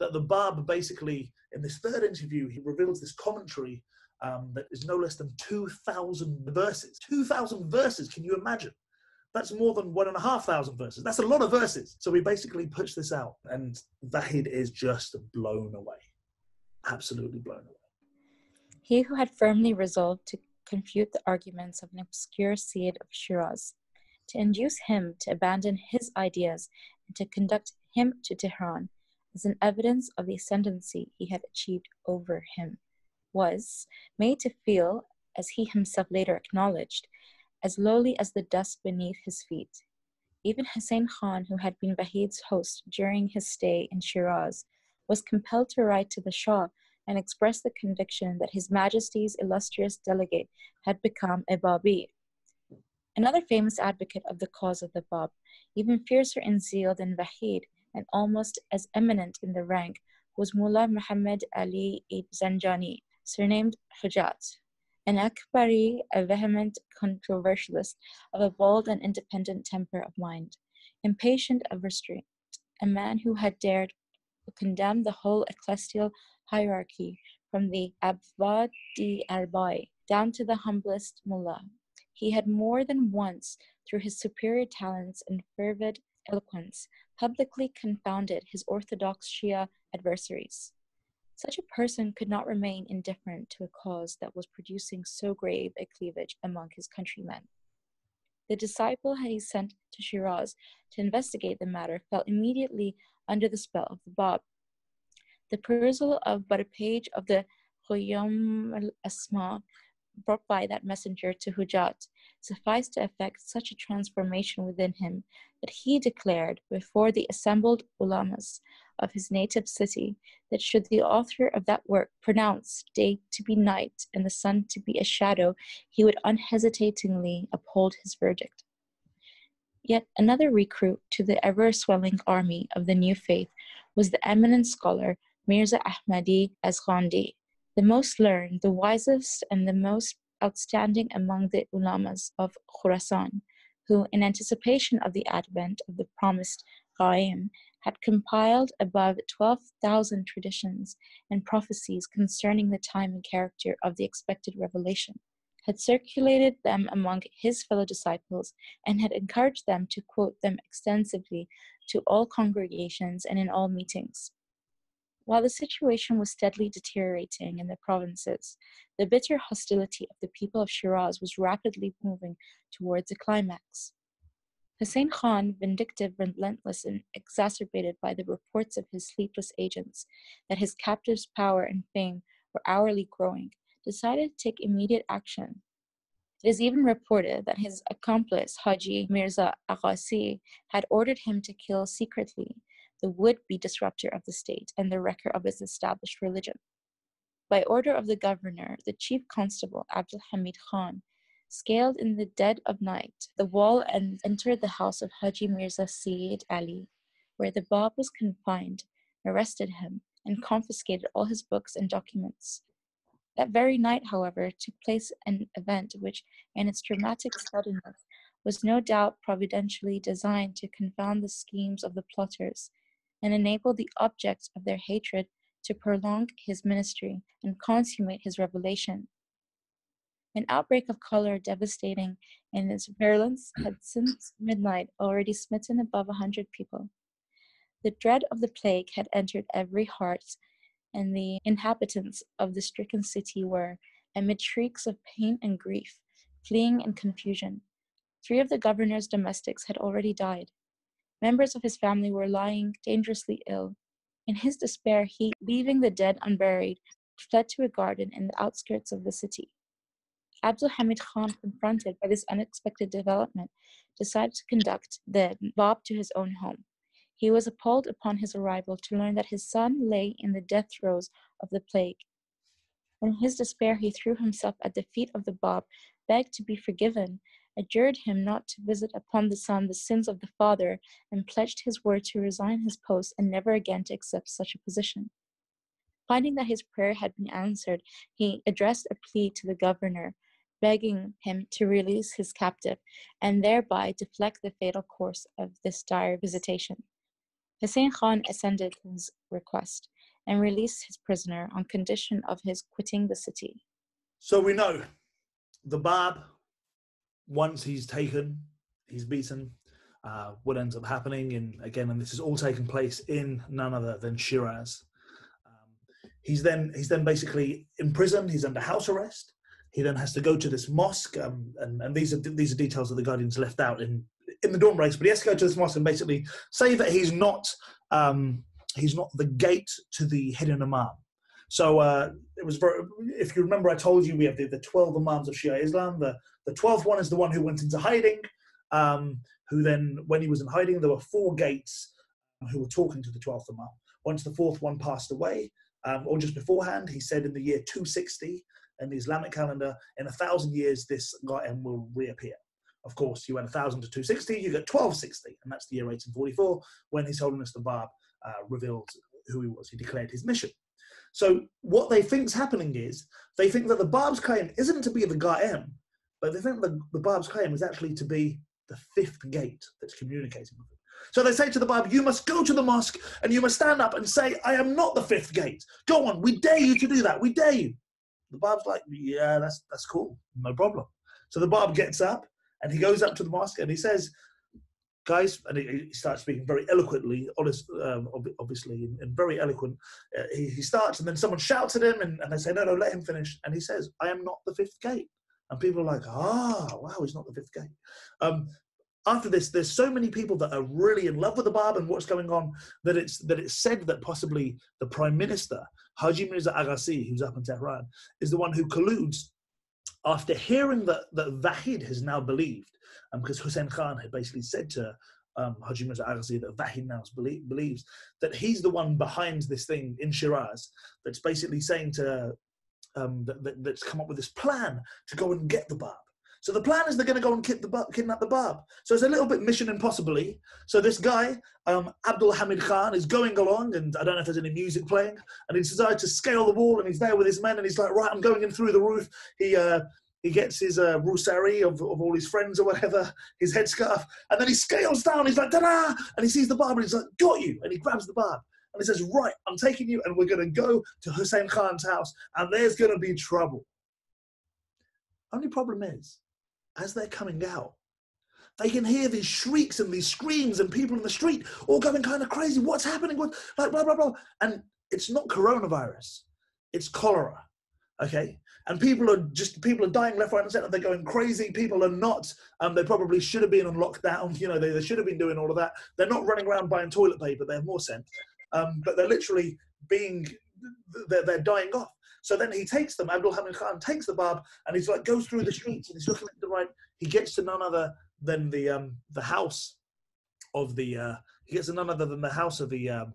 That the Bab basically in this third interview, he reveals this commentary um, that is no less than 2,000 verses. 2,000 verses, can you imagine? That's more than one and a half thousand verses. That's a lot of verses. So we basically push this out, and Vahid is just blown away. Absolutely blown away. He who had firmly resolved to confute the arguments of an obscure Sayyid of Shiraz, to induce him to abandon his ideas and to conduct him to Tehran, as an evidence of the ascendancy he had achieved over him, was made to feel, as he himself later acknowledged, as lowly as the dust beneath his feet. Even Hussein Khan, who had been Vahid's host during his stay in Shiraz, was compelled to write to the Shah and express the conviction that His Majesty's illustrious delegate had become a Babi. Another famous advocate of the cause of the Bab, even fiercer in zeal than Vahid, and almost as eminent in the rank, was Mullah Muhammad Ali ibn Zanjani, surnamed Hujat, an Akbari, a vehement controversialist of a bold and independent temper of mind, impatient of restraint, a man who had dared to condemn the whole ecclesial hierarchy from the Abvab-i-Arba'ih down to the humblest mullah. He had more than once, through his superior talents and fervid eloquence, publicly confounded his orthodox Shia adversaries. Such a person could not remain indifferent to a cause that was producing so grave a cleavage among his countrymen. The disciple he sent to Shiraz to investigate the matter fell immediately under the spell of the Bab. The perusal of but a page of the Qayyum al Asma brought by that messenger to Hujat sufficed to effect such a transformation within him that he declared before the assembled ulamas of his native city that should the author of that work pronounce day to be night and the sun to be a shadow, he would unhesitatingly uphold his verdict. Yet another recruit to the ever swelling army of the new faith was the eminent scholar Mirza Ahmadi Azghandi, the most learned, the wisest, and the most outstanding among the ulamas of Khurasan, who, in anticipation of the advent of the promised Qaim, had compiled above 12,000 traditions and prophecies concerning the time and character of the expected revelation, had circulated them among his fellow disciples, and had encouraged them to quote them extensively to all congregations and in all meetings. While the situation was steadily deteriorating in the provinces, the bitter hostility of the people of Shiraz was rapidly moving towards a climax. Hussein Khan, vindictive, relentless, and exacerbated by the reports of his sleepless agents that his captive's power and fame were hourly growing, decided to take immediate action. It is even reported that his accomplice, Haji Mirza Aghasi, had ordered him to kill secretly the would be disruptor of the state and the wrecker of its established religion. By order of the governor, the chief constable, Abdul Hamid Khan, scaled in the dead of night the wall and entered the house of Haji Mirza Sayyid Ali, where the Bab was confined, arrested him, and confiscated all his books and documents. That very night, however, took place an event which, in its dramatic suddenness, was no doubt providentially designed to confound the schemes of the plotters and enable the objects of their hatred to prolong his ministry and consummate his revelation. An outbreak of cholera devastating in its virulence had since midnight already smitten above a hundred people. The dread of the plague had entered every heart, and the inhabitants of the stricken city were, amid shrieks of pain and grief, fleeing in confusion. Three of the governor's domestics had already died. Members of his family were lying dangerously ill. In his despair, he, leaving the dead unburied, fled to a garden in the outskirts of the city. Abdul Hamid Khan, confronted by this unexpected development, decided to conduct the Bab to his own home. He was appalled upon his arrival to learn that his son lay in the death throes of the plague. In his despair, he threw himself at the feet of the Bab, begged to be forgiven, adjured him not to visit upon the son the sins of the father, and pledged his word to resign his post and never again to accept such a position. Finding that his prayer had been answered, he addressed a plea to the governor, begging him to release his captive and thereby deflect the fatal course of this dire visitation. Hussein Khan assented his request and released his prisoner on condition of his quitting the city. So we know the Bab, once he's taken, he's beaten. Uh, what ends up happening, and again, and this is all taking place in none other than Shiraz. Um, he's then he's then basically imprisoned. He's under house arrest. He then has to go to this mosque, um, and, and these are these are details that the Guardians left out in in the dawn breaks. But he has to go to this mosque and basically say that he's not um, he's not the gate to the hidden imam. So uh, it was very. If you remember, I told you we have the, the twelve imams of Shia Islam. The the twelfth one is the one who went into hiding. Um, who then, when he was in hiding, there were four gates who were talking to the twelfth imam. Once the fourth one passed away, um, or just beforehand, he said in the year 260, in the Islamic calendar, in a thousand years, this Qa'im will reappear. Of course, you add 1,000 to 260, you get 1260, and that's the year 1844 when His Holiness the Bab uh, revealed who he was. He declared his mission. So what they think's happening is they think that the Bab's claim isn't to be the Qa'im, but they think the, the Bab's claim is actually to be the fifth gate that's communicating with them. So they say to the Bab, you must go to the mosque and you must stand up and say, I am not the fifth gate. Go on, we dare you to do that. We dare you. The Bab's like, yeah, that's that's cool, no problem. So the Bab gets up and he goes up to the mosque and he says, guys, and he, he starts speaking very eloquently, honest, um, ob- obviously, and, and very eloquent. Uh, he, he starts and then someone shouts at him and, and they say, no, no, let him finish. And he says, I am not the fifth gate. And people are like, ah, wow, he's not the fifth gate. Um, after this, there's so many people that are really in love with the Bab and what's going on that it's that it's said that possibly the Prime Minister, Haji Mirza Aghasi, who's up in Tehran, is the one who colludes after hearing that, that Vahid has now believed, um, because Hussein Khan had basically said to um, Haji Mirza that Vahid now believe, believes that he's the one behind this thing in Shiraz that's basically saying to, um, that, that, that's come up with this plan to go and get the Bab. So the plan is they're going to go and the, kidnap the Bab. So it's a little bit mission impossibly. So this guy, um, Abdul Hamid Khan, is going along, and I don't know if there's any music playing, and he decides to scale the wall, and he's there with his men, and he's like, right, I'm going in through the roof. He uh, he gets his uh, of, of all his friends or whatever, his headscarf, and then he scales down. He's like, "Da da!" and he sees the Bab, and he's like, got you, and he grabs the Bab And he says, Right, I'm taking you, and we're going to go to Hussein Khan's house, and there's going to be trouble. Only problem is, as they're coming out, they can hear these shrieks and these screams and people in the street all going kind of crazy. What's happening? What like blah blah blah. And it's not coronavirus, it's cholera. Okay, and people are just people are dying left, right, and centre. They're going crazy. People are not. Um, they probably should have been on lockdown. You know, they, they should have been doing all of that. They're not running around buying toilet paper. They have more sense. Um, but they're literally being they're, they're dying off. So then he takes them, Abdul Hamid Khan takes the Bab and he's like goes through the streets and he's looking at the right. He gets to none other than the um, the house of the uh, he gets to none other than the house of the um,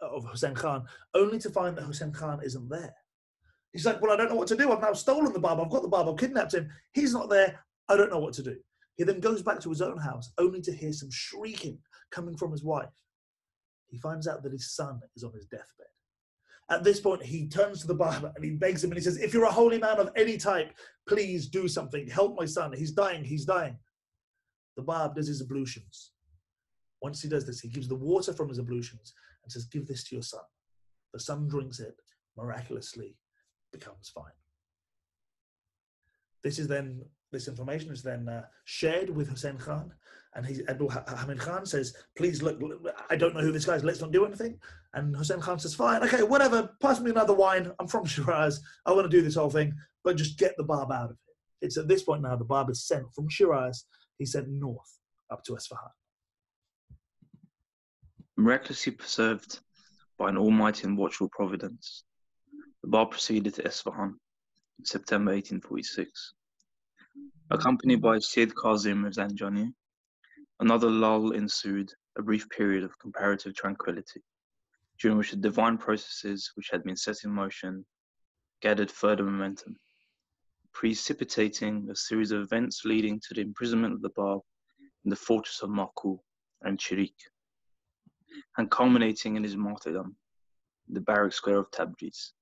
of Hussein Khan, only to find that Hussein Khan isn't there. He's like, well, I don't know what to do. I've now stolen the Bab. I've got the Bab. I've kidnapped him. He's not there. I don't know what to do. He then goes back to his own house, only to hear some shrieking coming from his wife. He finds out that his son is on his deathbed. At this point, he turns to the Bab and he begs him and he says, If you're a holy man of any type, please do something. Help my son. He's dying. He's dying. The Bab does his ablutions. Once he does this, he gives the water from his ablutions and says, Give this to your son. The son drinks it, miraculously becomes fine. This is then this information is then uh, shared with Hussein Khan, and he, Abdul Hamid Khan says, "Please look, I don't know who this guy is. Let's not do anything." And Hussein Khan says, "Fine, okay, whatever. Pass me another wine. I'm from Shiraz. I want to do this whole thing, but just get the Bab out of it." It's at this point now the Bab is sent from Shiraz. He's sent north up to Esfahan. Miraculously preserved by an almighty and watchful providence, the Bab proceeded to Esfahan in September 1846. Accompanied by Sayyid Kazim of Zanjani, another lull ensued, a brief period of comparative tranquility, during which the divine processes which had been set in motion gathered further momentum, precipitating a series of events leading to the imprisonment of the Bab in the fortress of Maku and Chihriq, and culminating in his martyrdom in the barrack square of Tabriz.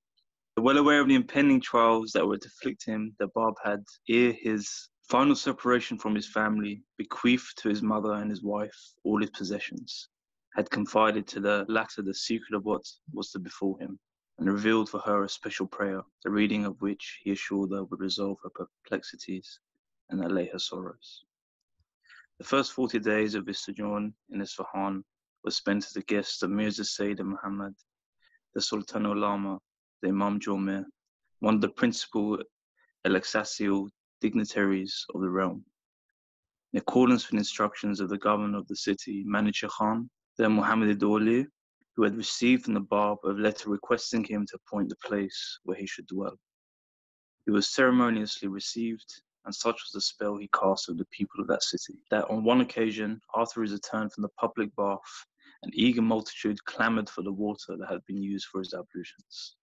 Well aware of the impending trials that were to afflict him, the Bab had, ere his final separation from his family, bequeathed to his mother and his wife all his possessions, had confided to the latter the secret of what was to befall him, and revealed for her a special prayer, the reading of which he assured her would resolve her perplexities and allay her sorrows. The first 40 days of his sojourn in Isfahan were spent as a guest of Mirza Sayyid Muhammad, the Sultan Ulama, the Imam Jomeh, one of the principal ecclesiastical dignitaries of the realm. In accordance with instructions of the governor of the city, Manouchehr Khan, then Muhammad Doli, who had received from the Bab a letter requesting him to appoint the place where he should dwell. He was ceremoniously received, and such was the spell he cast over the people of that city, that on one occasion, after his return from the public bath, an eager multitude clamored for the water that had been used for his ablutions.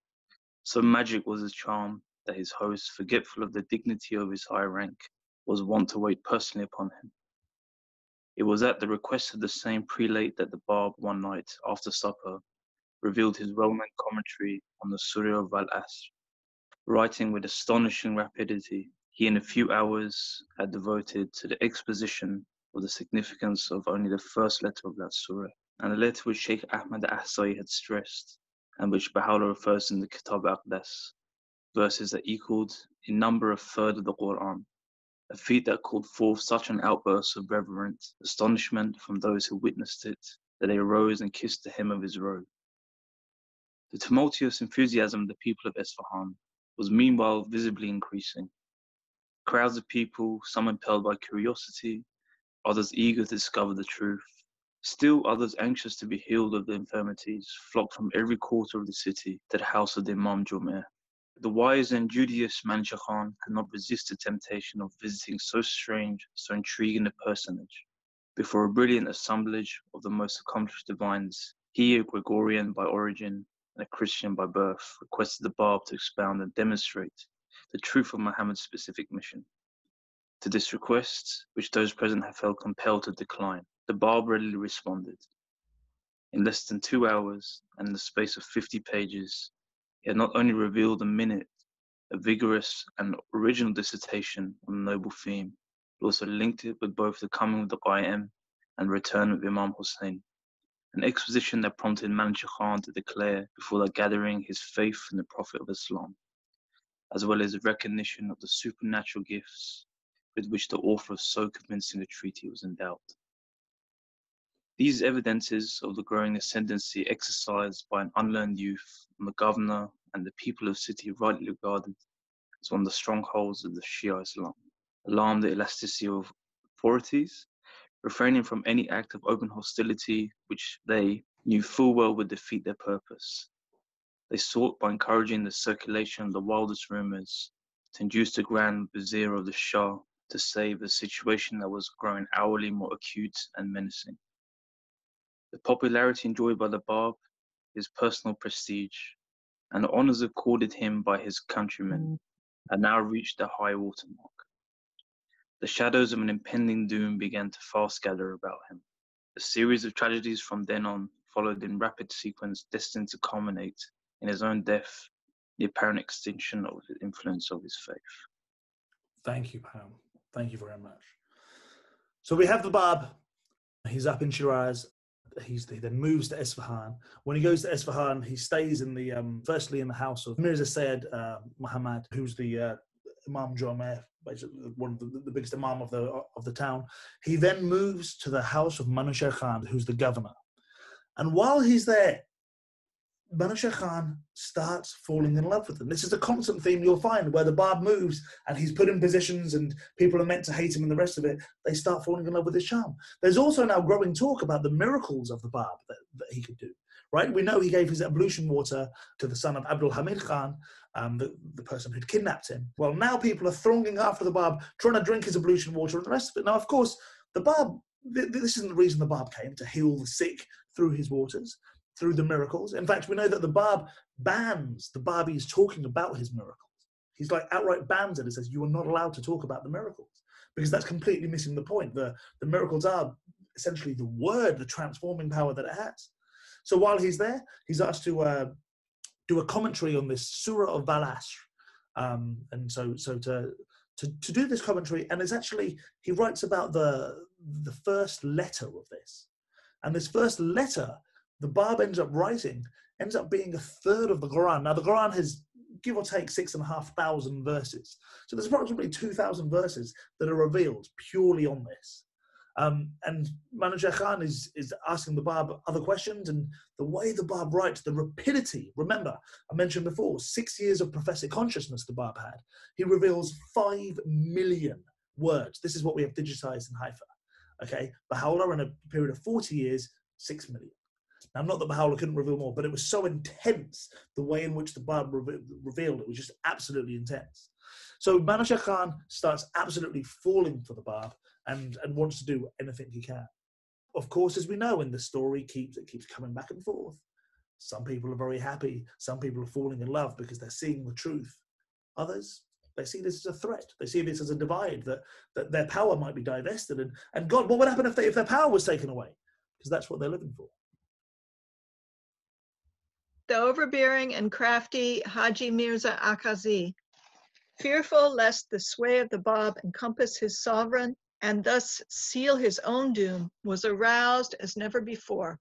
So magic was his charm that his host, forgetful of the dignity of his high rank, was wont to wait personally upon him. It was at the request of the same prelate that the Bab one night, after supper, revealed his well known commentary on the Surah of Al Asr. Writing with astonishing rapidity, he in a few hours had devoted to the exposition of the significance of only the first letter of that surah, and the letter which Sheikh Ahmad Ahsai had stressed, and which Baha'u'llah refers in the Kitab Aqdas, verses that equaled in number a third of the Quran, a feat that called forth such an outburst of reverent astonishment from those who witnessed it that they arose and kissed the hem of his robe. The tumultuous enthusiasm of the people of Esfahan was meanwhile visibly increasing. Crowds of people, some impelled by curiosity, others eager to discover the truth, still others anxious to be healed of their infirmities, flocked from every quarter of the city to the house of the Imam Jumeir. The wise and judicious Manouchehr Khan could not resist the temptation of visiting so strange, so intriguing a personage. Before a brilliant assemblage of the most accomplished divines, he, a Georgian by origin and a Christian by birth, requested the Bab to expound and demonstrate the truth of Muhammad's specific mission. To this request, which those present have felt compelled to decline, the Bab readily responded. In less than two hours, and in the space of 50 pages, had not only revealed a minute, a vigorous and original dissertation on a noble theme, but also linked it with both the coming of the Qaim and return of Imam Hussein, an exposition that prompted Manouchehr Khan to declare before the gathering his faith in the Prophet of Islam as well as a recognition of the supernatural gifts with which the author of so convincing a treaty was endowed. These evidences of the growing ascendancy exercised by an unlearned youth on the governor and the people of the city rightly regarded as one of the strongholds of the Shia Islam, alarmed the elasticity of authorities, refraining from any act of open hostility which they knew full well would defeat their purpose, they sought by encouraging the circulation of the wildest rumors to induce the Grand Vizier of the Shah to save a situation that was growing hourly more acute and menacing. The popularity enjoyed by the Bab, his personal prestige, and the honors accorded him by his countrymen mm. had now reached a high water mark. The shadows of an impending doom began to fast gather about him. A series of tragedies from then on followed in rapid sequence, destined to culminate in his own death, the apparent extinction of the influence of his faith. Thank you, Pam. Thank you very much. So we have the Bab. He's up in Shiraz. He's, he then moves to Esfahan. When he goes to Esfahan, he stays in the um, firstly in the house of Mirza Sayyid uh, Muhammad, who's the uh, Imam Jumeir, one of the, the, biggest Imam of the of the town. He then moves to the house of Manouchehr Khan, who's the governor. And while he's there, Manouchehr Khan starts falling in love with them. This is a constant theme you'll find where the Bab moves and he's put in positions and people are meant to hate him and the rest of it. They start falling in love with his charm. There's also now growing talk about the miracles of the Bab that, that he could do. Right? We know he gave his ablution water to the son of Abdul Hamid Khan, um, the, the person who'd kidnapped him. Well, now people are thronging after the Bab, trying to drink his ablution water and the rest of it. Now, of course, the Bab, this isn't the reason the Bab came to heal the sick through his waters through the miracles. In fact, we know that the Bab bans the Babis talking about his miracles. He's like outright bans it and says, You are not allowed to talk about the miracles because that's completely missing the point. The, the miracles are essentially the word, the transforming power that it has. So while he's there, he's asked to uh, do a commentary on this Surah of Balash. Um, and so, so to, to, to do this commentary, and it's actually, he writes about the, the first letter of this. And this first letter the Bab ends up writing ends up being a third of the Quran. Now, the Quran has give or take six and a half thousand verses. So there's approximately 2,000 verses that are revealed purely on this. Um, and Manouchehr Khan is, is asking the Bab other questions, and the way the Bab writes, the rapidity. Remember, I mentioned before, six years of prophetic consciousness the Bab had. He reveals five million words. This is what we have digitized in Haifa. Okay, Baha'u'llah in a period of 40 years, six million. Now, not that Baha'u'llah couldn't reveal more, but it was so intense the way in which the Bab revealed it was just absolutely intense. So Manouchehr Khan starts absolutely falling for the Bab and, and wants to do anything he can. Of course, as we know, in the story keeps it keeps coming back and forth. Some people are very happy. Some people are falling in love because they're seeing the truth. Others, they see this as a threat. They see this as a divide that, that their power might be divested. And, and God, what would happen if, they, if their power was taken away? Because that's what they're living for. the overbearing and crafty Haji Mirza Aghasi, fearful lest the sway of the Bab encompass his sovereign and thus seal his own doom, was aroused as never before.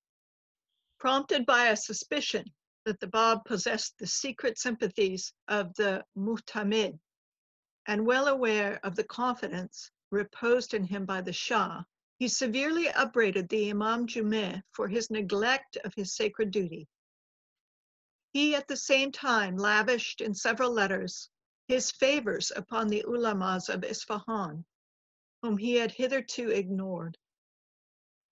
Prompted by a suspicion that the Bab possessed the secret sympathies of the Muhtamid, and well aware of the confidence reposed in him by the Shah, he severely upbraided the Imam Jumeh for his neglect of his sacred duty. He at the same time lavished in several letters his favors upon the ulamas of Isfahan, whom he had hitherto ignored.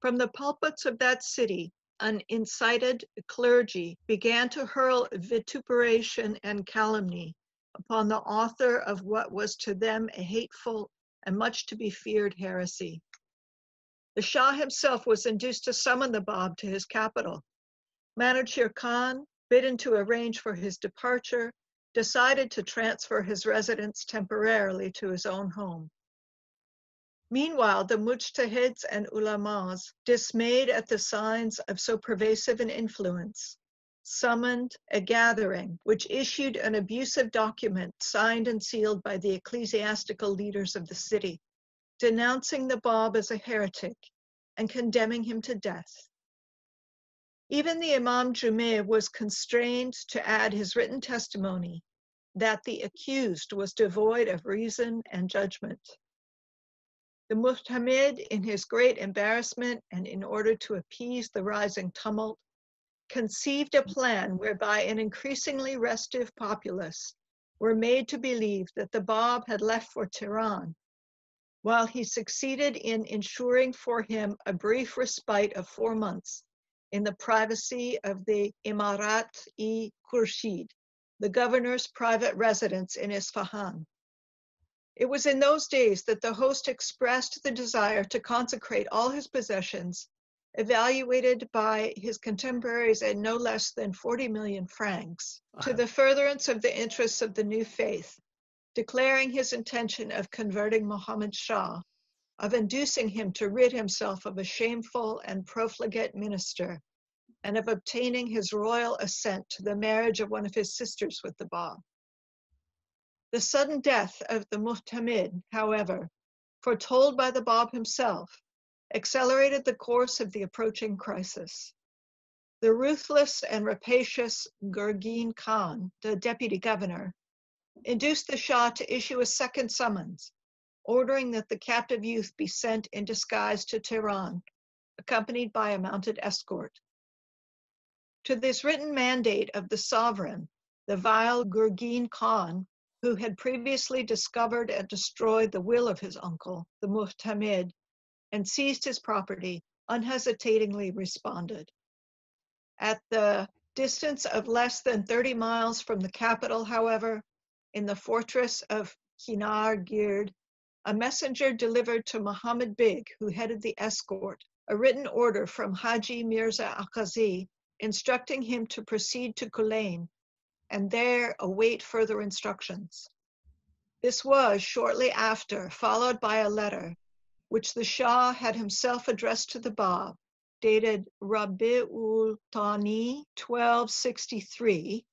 From the pulpits of that city, an incited clergy began to hurl vituperation and calumny upon the author of what was to them a hateful and much to be feared heresy. The Shah himself was induced to summon the Bab to his capital. Manouchehr Khan, bidden to arrange for his departure, decided to transfer his residence temporarily to his own home. Meanwhile, the mujtahids and ulamas, dismayed at the signs of so pervasive an influence, summoned a gathering which issued an abusive document signed and sealed by the ecclesiastical leaders of the city, denouncing the Bab as a heretic and condemning him to death. Even the Imam Jumeh was constrained to add his written testimony that the accused was devoid of reason and judgment. The Muhtamid, in his great embarrassment and in order to appease the rising tumult, conceived a plan whereby an increasingly restive populace were made to believe that the Bab had left for Tehran, while he succeeded in ensuring for him a brief respite of four months in the privacy of the Imarat-e Khurshid, the governor's private residence in Isfahan. It was in those days that the host expressed the desire to consecrate all his possessions, evaluated by his contemporaries at no less than 40 million francs, to the furtherance of the interests of the new faith, declaring his intention of converting Muhammad Shah of inducing him to rid himself of a shameful and profligate minister, and of obtaining his royal assent to the marriage of one of his sisters with the Bab. The sudden death of the Muhtamid, however, foretold by the Bab himself, accelerated the course of the approaching crisis. The ruthless and rapacious Gurgin Khan, the deputy governor, induced the Shah to issue a second summons ordering that the captive youth be sent in disguise to Tehran, accompanied by a mounted escort. To this written mandate of the sovereign, the vile Gurgin Khan, who had previously discovered and destroyed the will of his uncle, the Muhtamid, and seized his property, unhesitatingly responded. At the distance of less than 30 miles from the capital, however, in the fortress of Kinar Gird, a messenger delivered to Muhammad Beg, who headed the escort, a written order from Haji Mirza Aghasi instructing him to proceed to Kulain and there await further instructions. This was shortly after followed by a letter which the Shah had himself addressed to the Bab, dated Rabi'ul Thani 1263,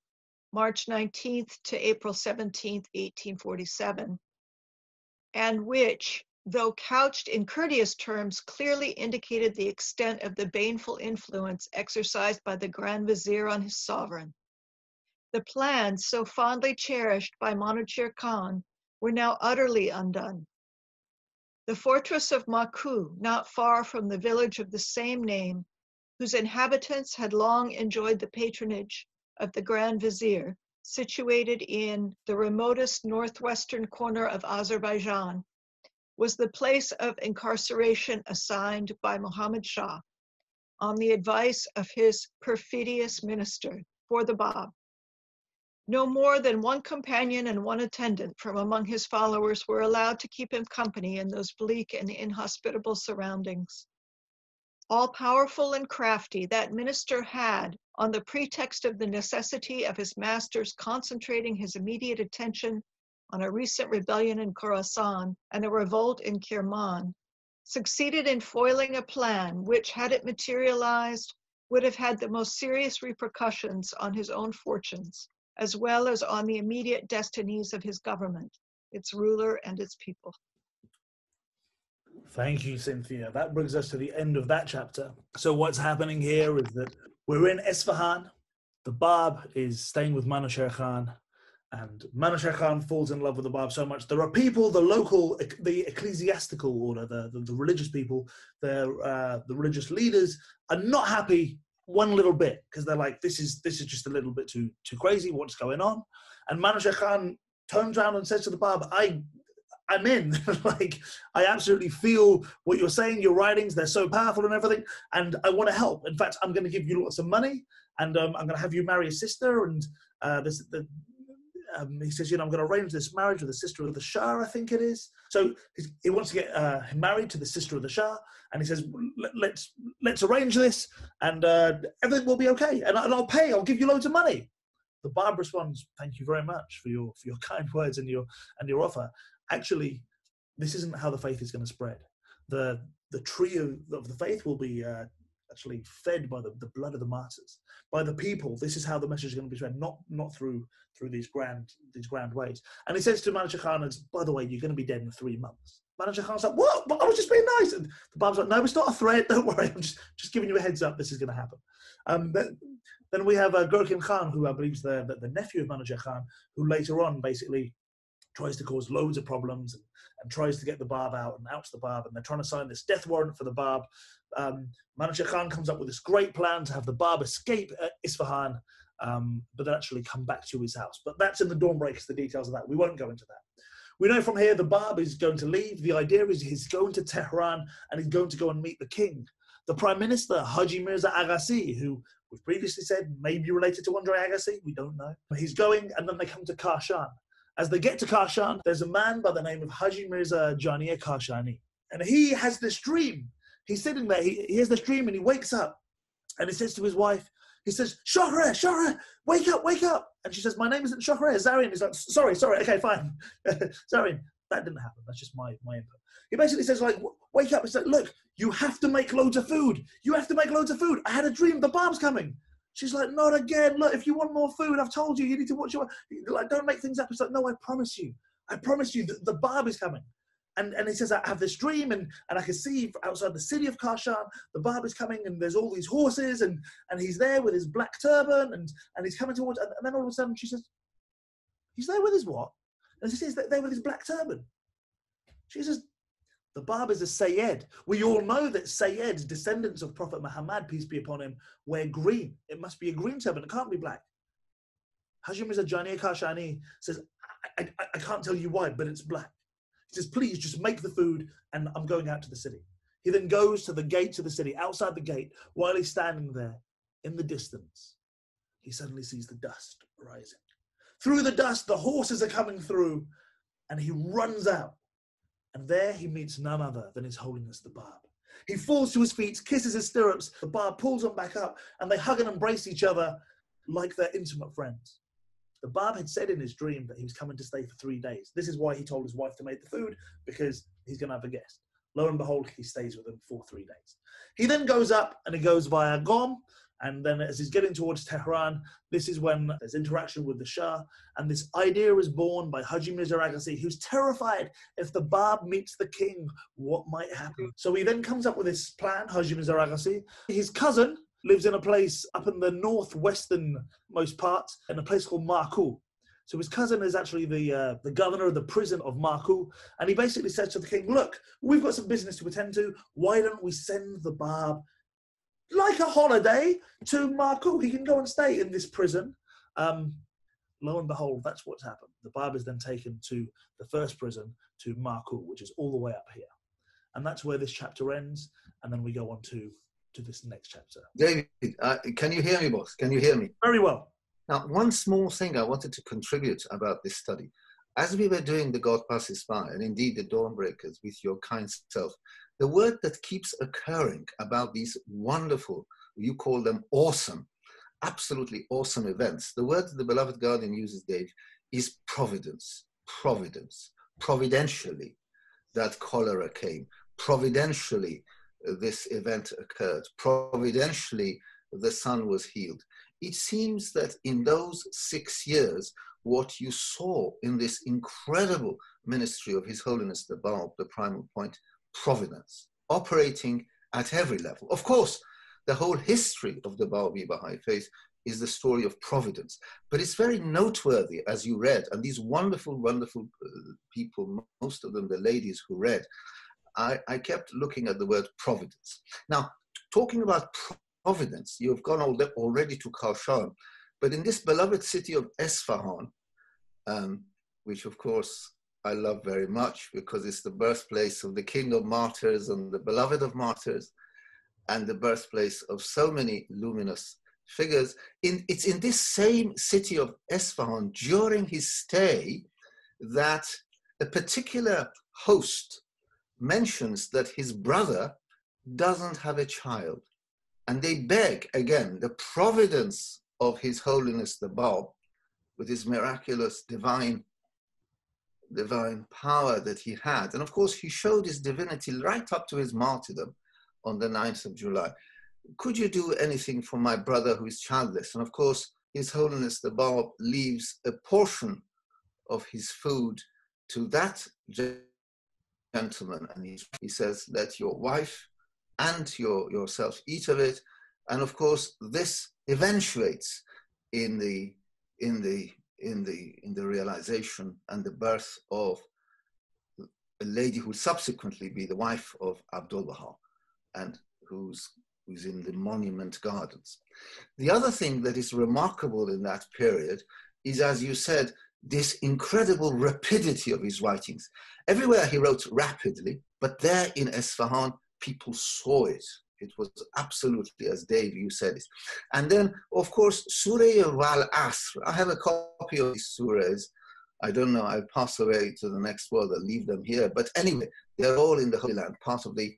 March 19th to April 17th, 1847, and which, though couched in courteous terms, clearly indicated the extent of the baneful influence exercised by the Grand Vizier on his sovereign. The plans so fondly cherished by Manouchehr Khan were now utterly undone. The fortress of Maku, not far from the village of the same name, whose inhabitants had long enjoyed the patronage of the Grand Vizier, situated in the remotest northwestern corner of Azerbaijan, was the place of incarceration assigned by Muhammad Shah on the advice of his perfidious minister for the Bab. No more than one companion and one attendant from among his followers were allowed to keep him company in those bleak and inhospitable surroundings. All powerful and crafty, that minister had, on the pretext of the necessity of his master's concentrating his immediate attention on a recent rebellion in Khorasan and a revolt in Kirman, succeeded in foiling a plan which, had it materialized, would have had the most serious repercussions on his own fortunes, as well as on the immediate destinies of his government, its ruler, and its people. Thank you, Cynthia. That brings us to the end of that chapter. So, what's happening here is that we're in Esfahan. The Bab is staying with Manouchehr Khan, and Manouchehr Khan falls in love with the Bab so much. There are people, the local, the ecclesiastical order, the, the, the religious people, uh, the religious leaders are not happy one little bit because they're like, this is this is just a little bit too too crazy. What's going on? And Manouchehr Khan turns around and says to the Bab, I I'm in. like, I absolutely feel what you're saying. Your writings, they're so powerful and everything. And I want to help. In fact, I'm going to give you lots of money and um, I'm going to have you marry a sister. And uh, this, the, um, he says, you know, I'm going to arrange this marriage with the sister of the Shah, I think it is. So he wants to get uh, married to the sister of the Shah. And he says, let's, let's arrange this and uh, everything will be okay. And, and I'll pay, I'll give you loads of money the Bab responds, "Thank you very much for your for your kind words and your and your offer actually, this isn't how the faith is going to spread. The the tree of, of the faith will be uh, actually fed by the, the blood of the martyrs, by the people. This is how the message is going to be spread, not not through through these grand these grand ways. And he says to Manouchehr Khan, "By the way, you're going to be dead in three months." Manouchehr Khan's like, "What? But I was just being nice." And the Bab's like, "No, it's not a threat. Don't worry. I'm just just giving you a heads up. This is going to happen." Um, but, then we have uh, Gurgin Khan, who I believe is the, the, the nephew of Manouchehr Khan, who later on basically tries to cause loads of problems and, and, tries to get the Bab out and outs the Bab. And they're trying to sign this death warrant for the Bab. Um, Manouchehr Khan comes up with this great plan to have the Bab escape at Isfahan, um, but then actually come back to his house. But that's in the Dawnbreakers, the details of that. We won't go into that. We know from here the Bab is going to leave. The idea is he's going to Tehran and he's going to go and meet the king. The Prime Minister, Haji Mirza Aghasi, who we've previously said may be related to Andre Agassi, we don't know. But he's going and then they come to Kashan. As they get to Kashan, there's a man by the name of Haji Mirza Jani Kashani. And he has this dream. He's sitting there, he, he has this dream and he wakes up and he says to his wife, he says, Shohreh, Shohreh, wake up, wake up. And she says, my name isn't Shohreh, Zarin. He's like, sorry, sorry, okay, fine. Zarin, that didn't happen. That's just my, my input. He basically says, like, wake up. He's like, look, you have to make loads of food. You have to make loads of food. I had a dream, the Bab's coming. She's like, not again. Look, if you want more food, I've told you, you need to watch your, like, don't make things up. It's like, no, I promise you. I promise you, the, the Bab is coming. And, and he says, I have this dream, and, and I can see outside the city of Kashan, the Bab is coming, and there's all these horses, and, and he's there with his black turban, and, and he's coming towards, and, and then all of a sudden she says, He's there with his what? And she says, There with his black turban. She says, the Bab is a Sayyid. We all know that Sayyids, descendants of Prophet Muhammad, peace be upon him, wear green. It must be a green turban. It can't be black. Haji Mirza Jani Kashani says, I, I, I can't tell you why, but it's black. He says, please just make the food and I'm going out to the city. He then goes to the gates of the city, outside the gate, while he's standing there in the distance, he suddenly sees the dust rising. Through the dust, the horses are coming through, and he runs out and there he meets none other than His Holiness the Bab. He falls to his feet, kisses his stirrups, the Bab pulls him back up, and they hug and embrace each other like they're intimate friends. The Bab had said in his dream that he was coming to stay for three days. This is why he told his wife to make the food, because he's going to have a guest. Lo and behold, he stays with them for three days. He then goes up and he goes via Qom, and then as he's getting towards Tehran, this is when there's interaction with the Shah. And this idea is born by Haji Mirza Aghasi, who's terrified if the Bab meets the king, what might happen? So he then comes up with this plan, Haji Mirza Aghasi. His cousin lives in a place up in the northwestern most part, in a place called Maku. So his cousin is actually the uh, the governor of the prison of Maku, and he basically says to the king, "Look, we've got some business to attend to. Why don't we send the Bab like a holiday to Maku. He can go and stay in this prison. Um, lo and behold, that's what's happened. The Bab is then taken to the first prison, to Maku, which is all the way up here. And that's where this chapter ends. And then we go on to, to this next chapter. David, uh, can you hear me, boss? Can you hear me? Very well. Now, one small thing I wanted to contribute about this study. As we were doing the God Passes By, and indeed the Dawnbreakers with your kind self, the word that keeps occurring about these wonderful, you call them awesome, absolutely awesome events, the word the beloved guardian uses, Dave, is providence. Providence. Providentially, that cholera came. Providentially, uh, this event occurred. Providentially, the son was healed. It seems that in those six years, what you saw in this incredible ministry of His Holiness the Bab, the primal point, providence, operating at every level. Of course, the whole history of the Baha'i Baha'i faith is the story of providence. But it's very noteworthy, as you read, and these wonderful, wonderful uh, people, most of them the ladies who read, I, I kept looking at the word providence. Now, talking about providence, you've gone already to Kashan, but in this beloved city of Esfahan, um, which of course I love very much because it's the birthplace of the king of martyrs and the beloved of martyrs, and the birthplace of so many luminous figures. In, it's in this same city of Esfahan during his stay that a particular host mentions that his brother doesn't have a child. And they beg again the providence of His Holiness the Bab with his miraculous divine divine power that he had. And of course, he showed his divinity right up to his martyrdom on the 9th of July. Could you do anything for my brother who is childless? And of course, His Holiness the Bab leaves a portion of his food to that gentleman. And he, he says, Let your wife and your, yourself eat of it. And of course, this eventuates in the in the in the in the realization and the birth of a lady who will subsequently be the wife of Abdul Baha and who's who's in the monument gardens. The other thing that is remarkable in that period is, as you said, this incredible rapidity of his writings. Everywhere he wrote rapidly, but there in Esfahan, people saw it. It was absolutely, as Dave, you said it. And then, of course, Surah Wal Asr. I have a copy of these surahs. I don't know, I'll pass away to the next world, I'll leave them here. But anyway, they're all in the Holy Land, part of the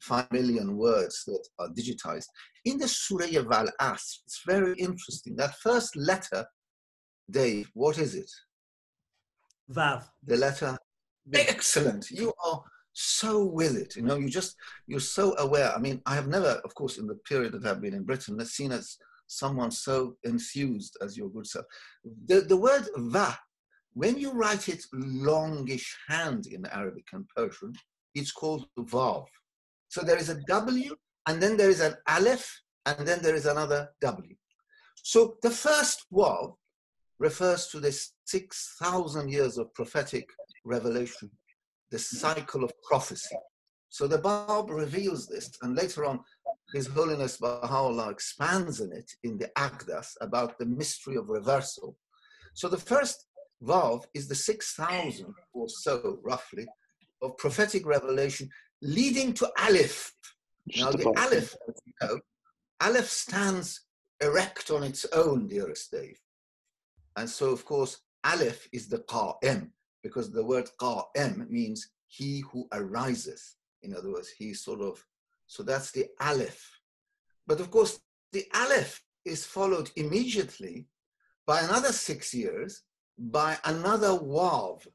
five million words that are digitized. In the Surah Wal Asr, it's very interesting. That first letter, Dave, what is it? Vav. The letter. Excellent. You are so with it. You know, you just you're so aware. I mean, I have never, of course, in the period that I've been in Britain, seen as someone so enthused as your good self. The the word va, when you write it longish hand in Arabic and Persian, it's called vav. So there is a W, and then there is an aleph, and then there is another W. So the first vav refers to the 6,000 years of prophetic revelation the cycle of prophecy. So the Bab reveals this, and later on, His Holiness Baha'u'llah expands on it in the Aqdas about the mystery of reversal. So the first Vav is the 6,000 or so, roughly, of prophetic revelation leading to Aleph. Now, the Aleph, as you know, Aleph stands erect on its own, dearest Dave. And so, of course, Aleph is the Qa'im, because the word qa'im means he who arises. In other words, he sort of, so that's the aleph. But of course, the aleph is followed immediately by another six years by another wav.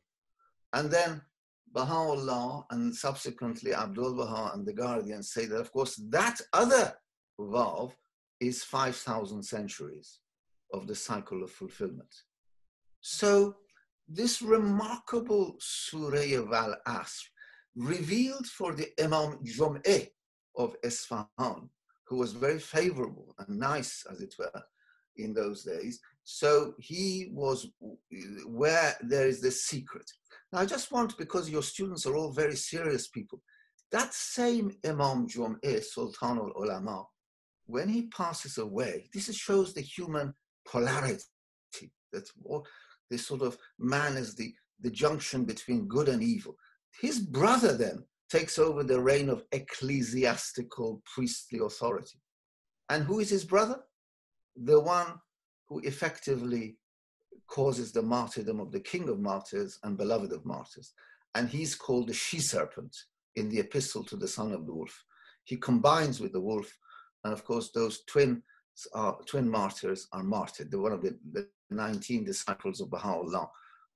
And then Baha'u'llah and subsequently Abdul Baha and the Guardians say that, of course, that other vav is 5,000 centuries of the cycle of fulfillment. So this remarkable Surah Al Asr, revealed for the Imam Jum'eh of Isfahan, who was very favorable and nice, as it were, in those days. So he was where there is the secret. Now, I just want, because your students are all very serious people, that same Imam Jum'eh, Sultan al Ulama, when he passes away, this shows the human polarity that this sort of man is the, the junction between good and evil. His brother then takes over the reign of ecclesiastical priestly authority. And who is his brother? The one who effectively causes the martyrdom of the king of martyrs and beloved of martyrs. And he's called the she serpent in the epistle to the son of the wolf. He combines with the wolf, and of course, those twin, are, twin martyrs are martyred. They're one of the, the 19 disciples of Baha'u'llah,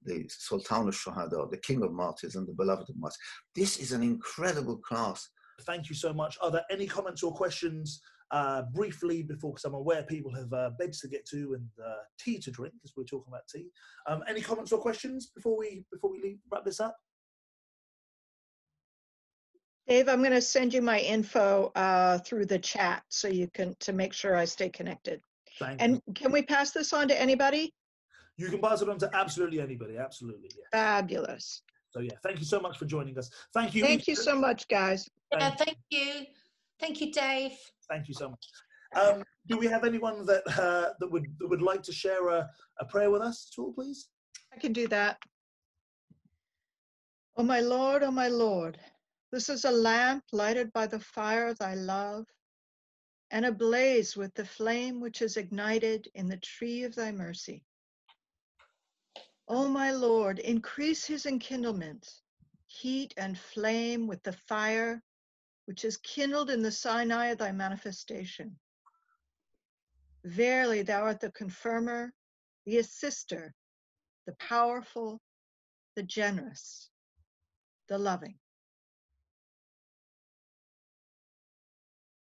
the Sultan of Shuhada, the King of Martyrs, and the Beloved of Martyrs. This is an incredible class. Thank you so much. Are there any comments or questions uh, briefly before, because I'm aware people have uh, beds to get to and uh, tea to drink, as we're talking about tea. Um, any comments or questions before we before we leave, wrap this up? Dave, I'm going to send you my info uh, through the chat so you can to make sure I stay connected. Thank And you. can we pass this on to anybody? You can pass it on to absolutely anybody. Absolutely, yeah. Fabulous. So yeah, thank you so much for joining us. Thank you. Thank you so much, guys. Yeah, thank you. Thank you, Dave. Thank you so much. Um, do we have anyone that uh, that would that would like to share a, a prayer with us at all, please? I can do that. Oh, my Lord, oh, my Lord, this is a lamp lighted by the fire of thy love and ablaze with the flame which is ignited in the tree of thy mercy. O my Lord, increase his enkindlement, heat and flame with the fire which is kindled in the Sinai of thy manifestation. Verily, thou art the confirmer, the assister, the powerful, the generous, the loving.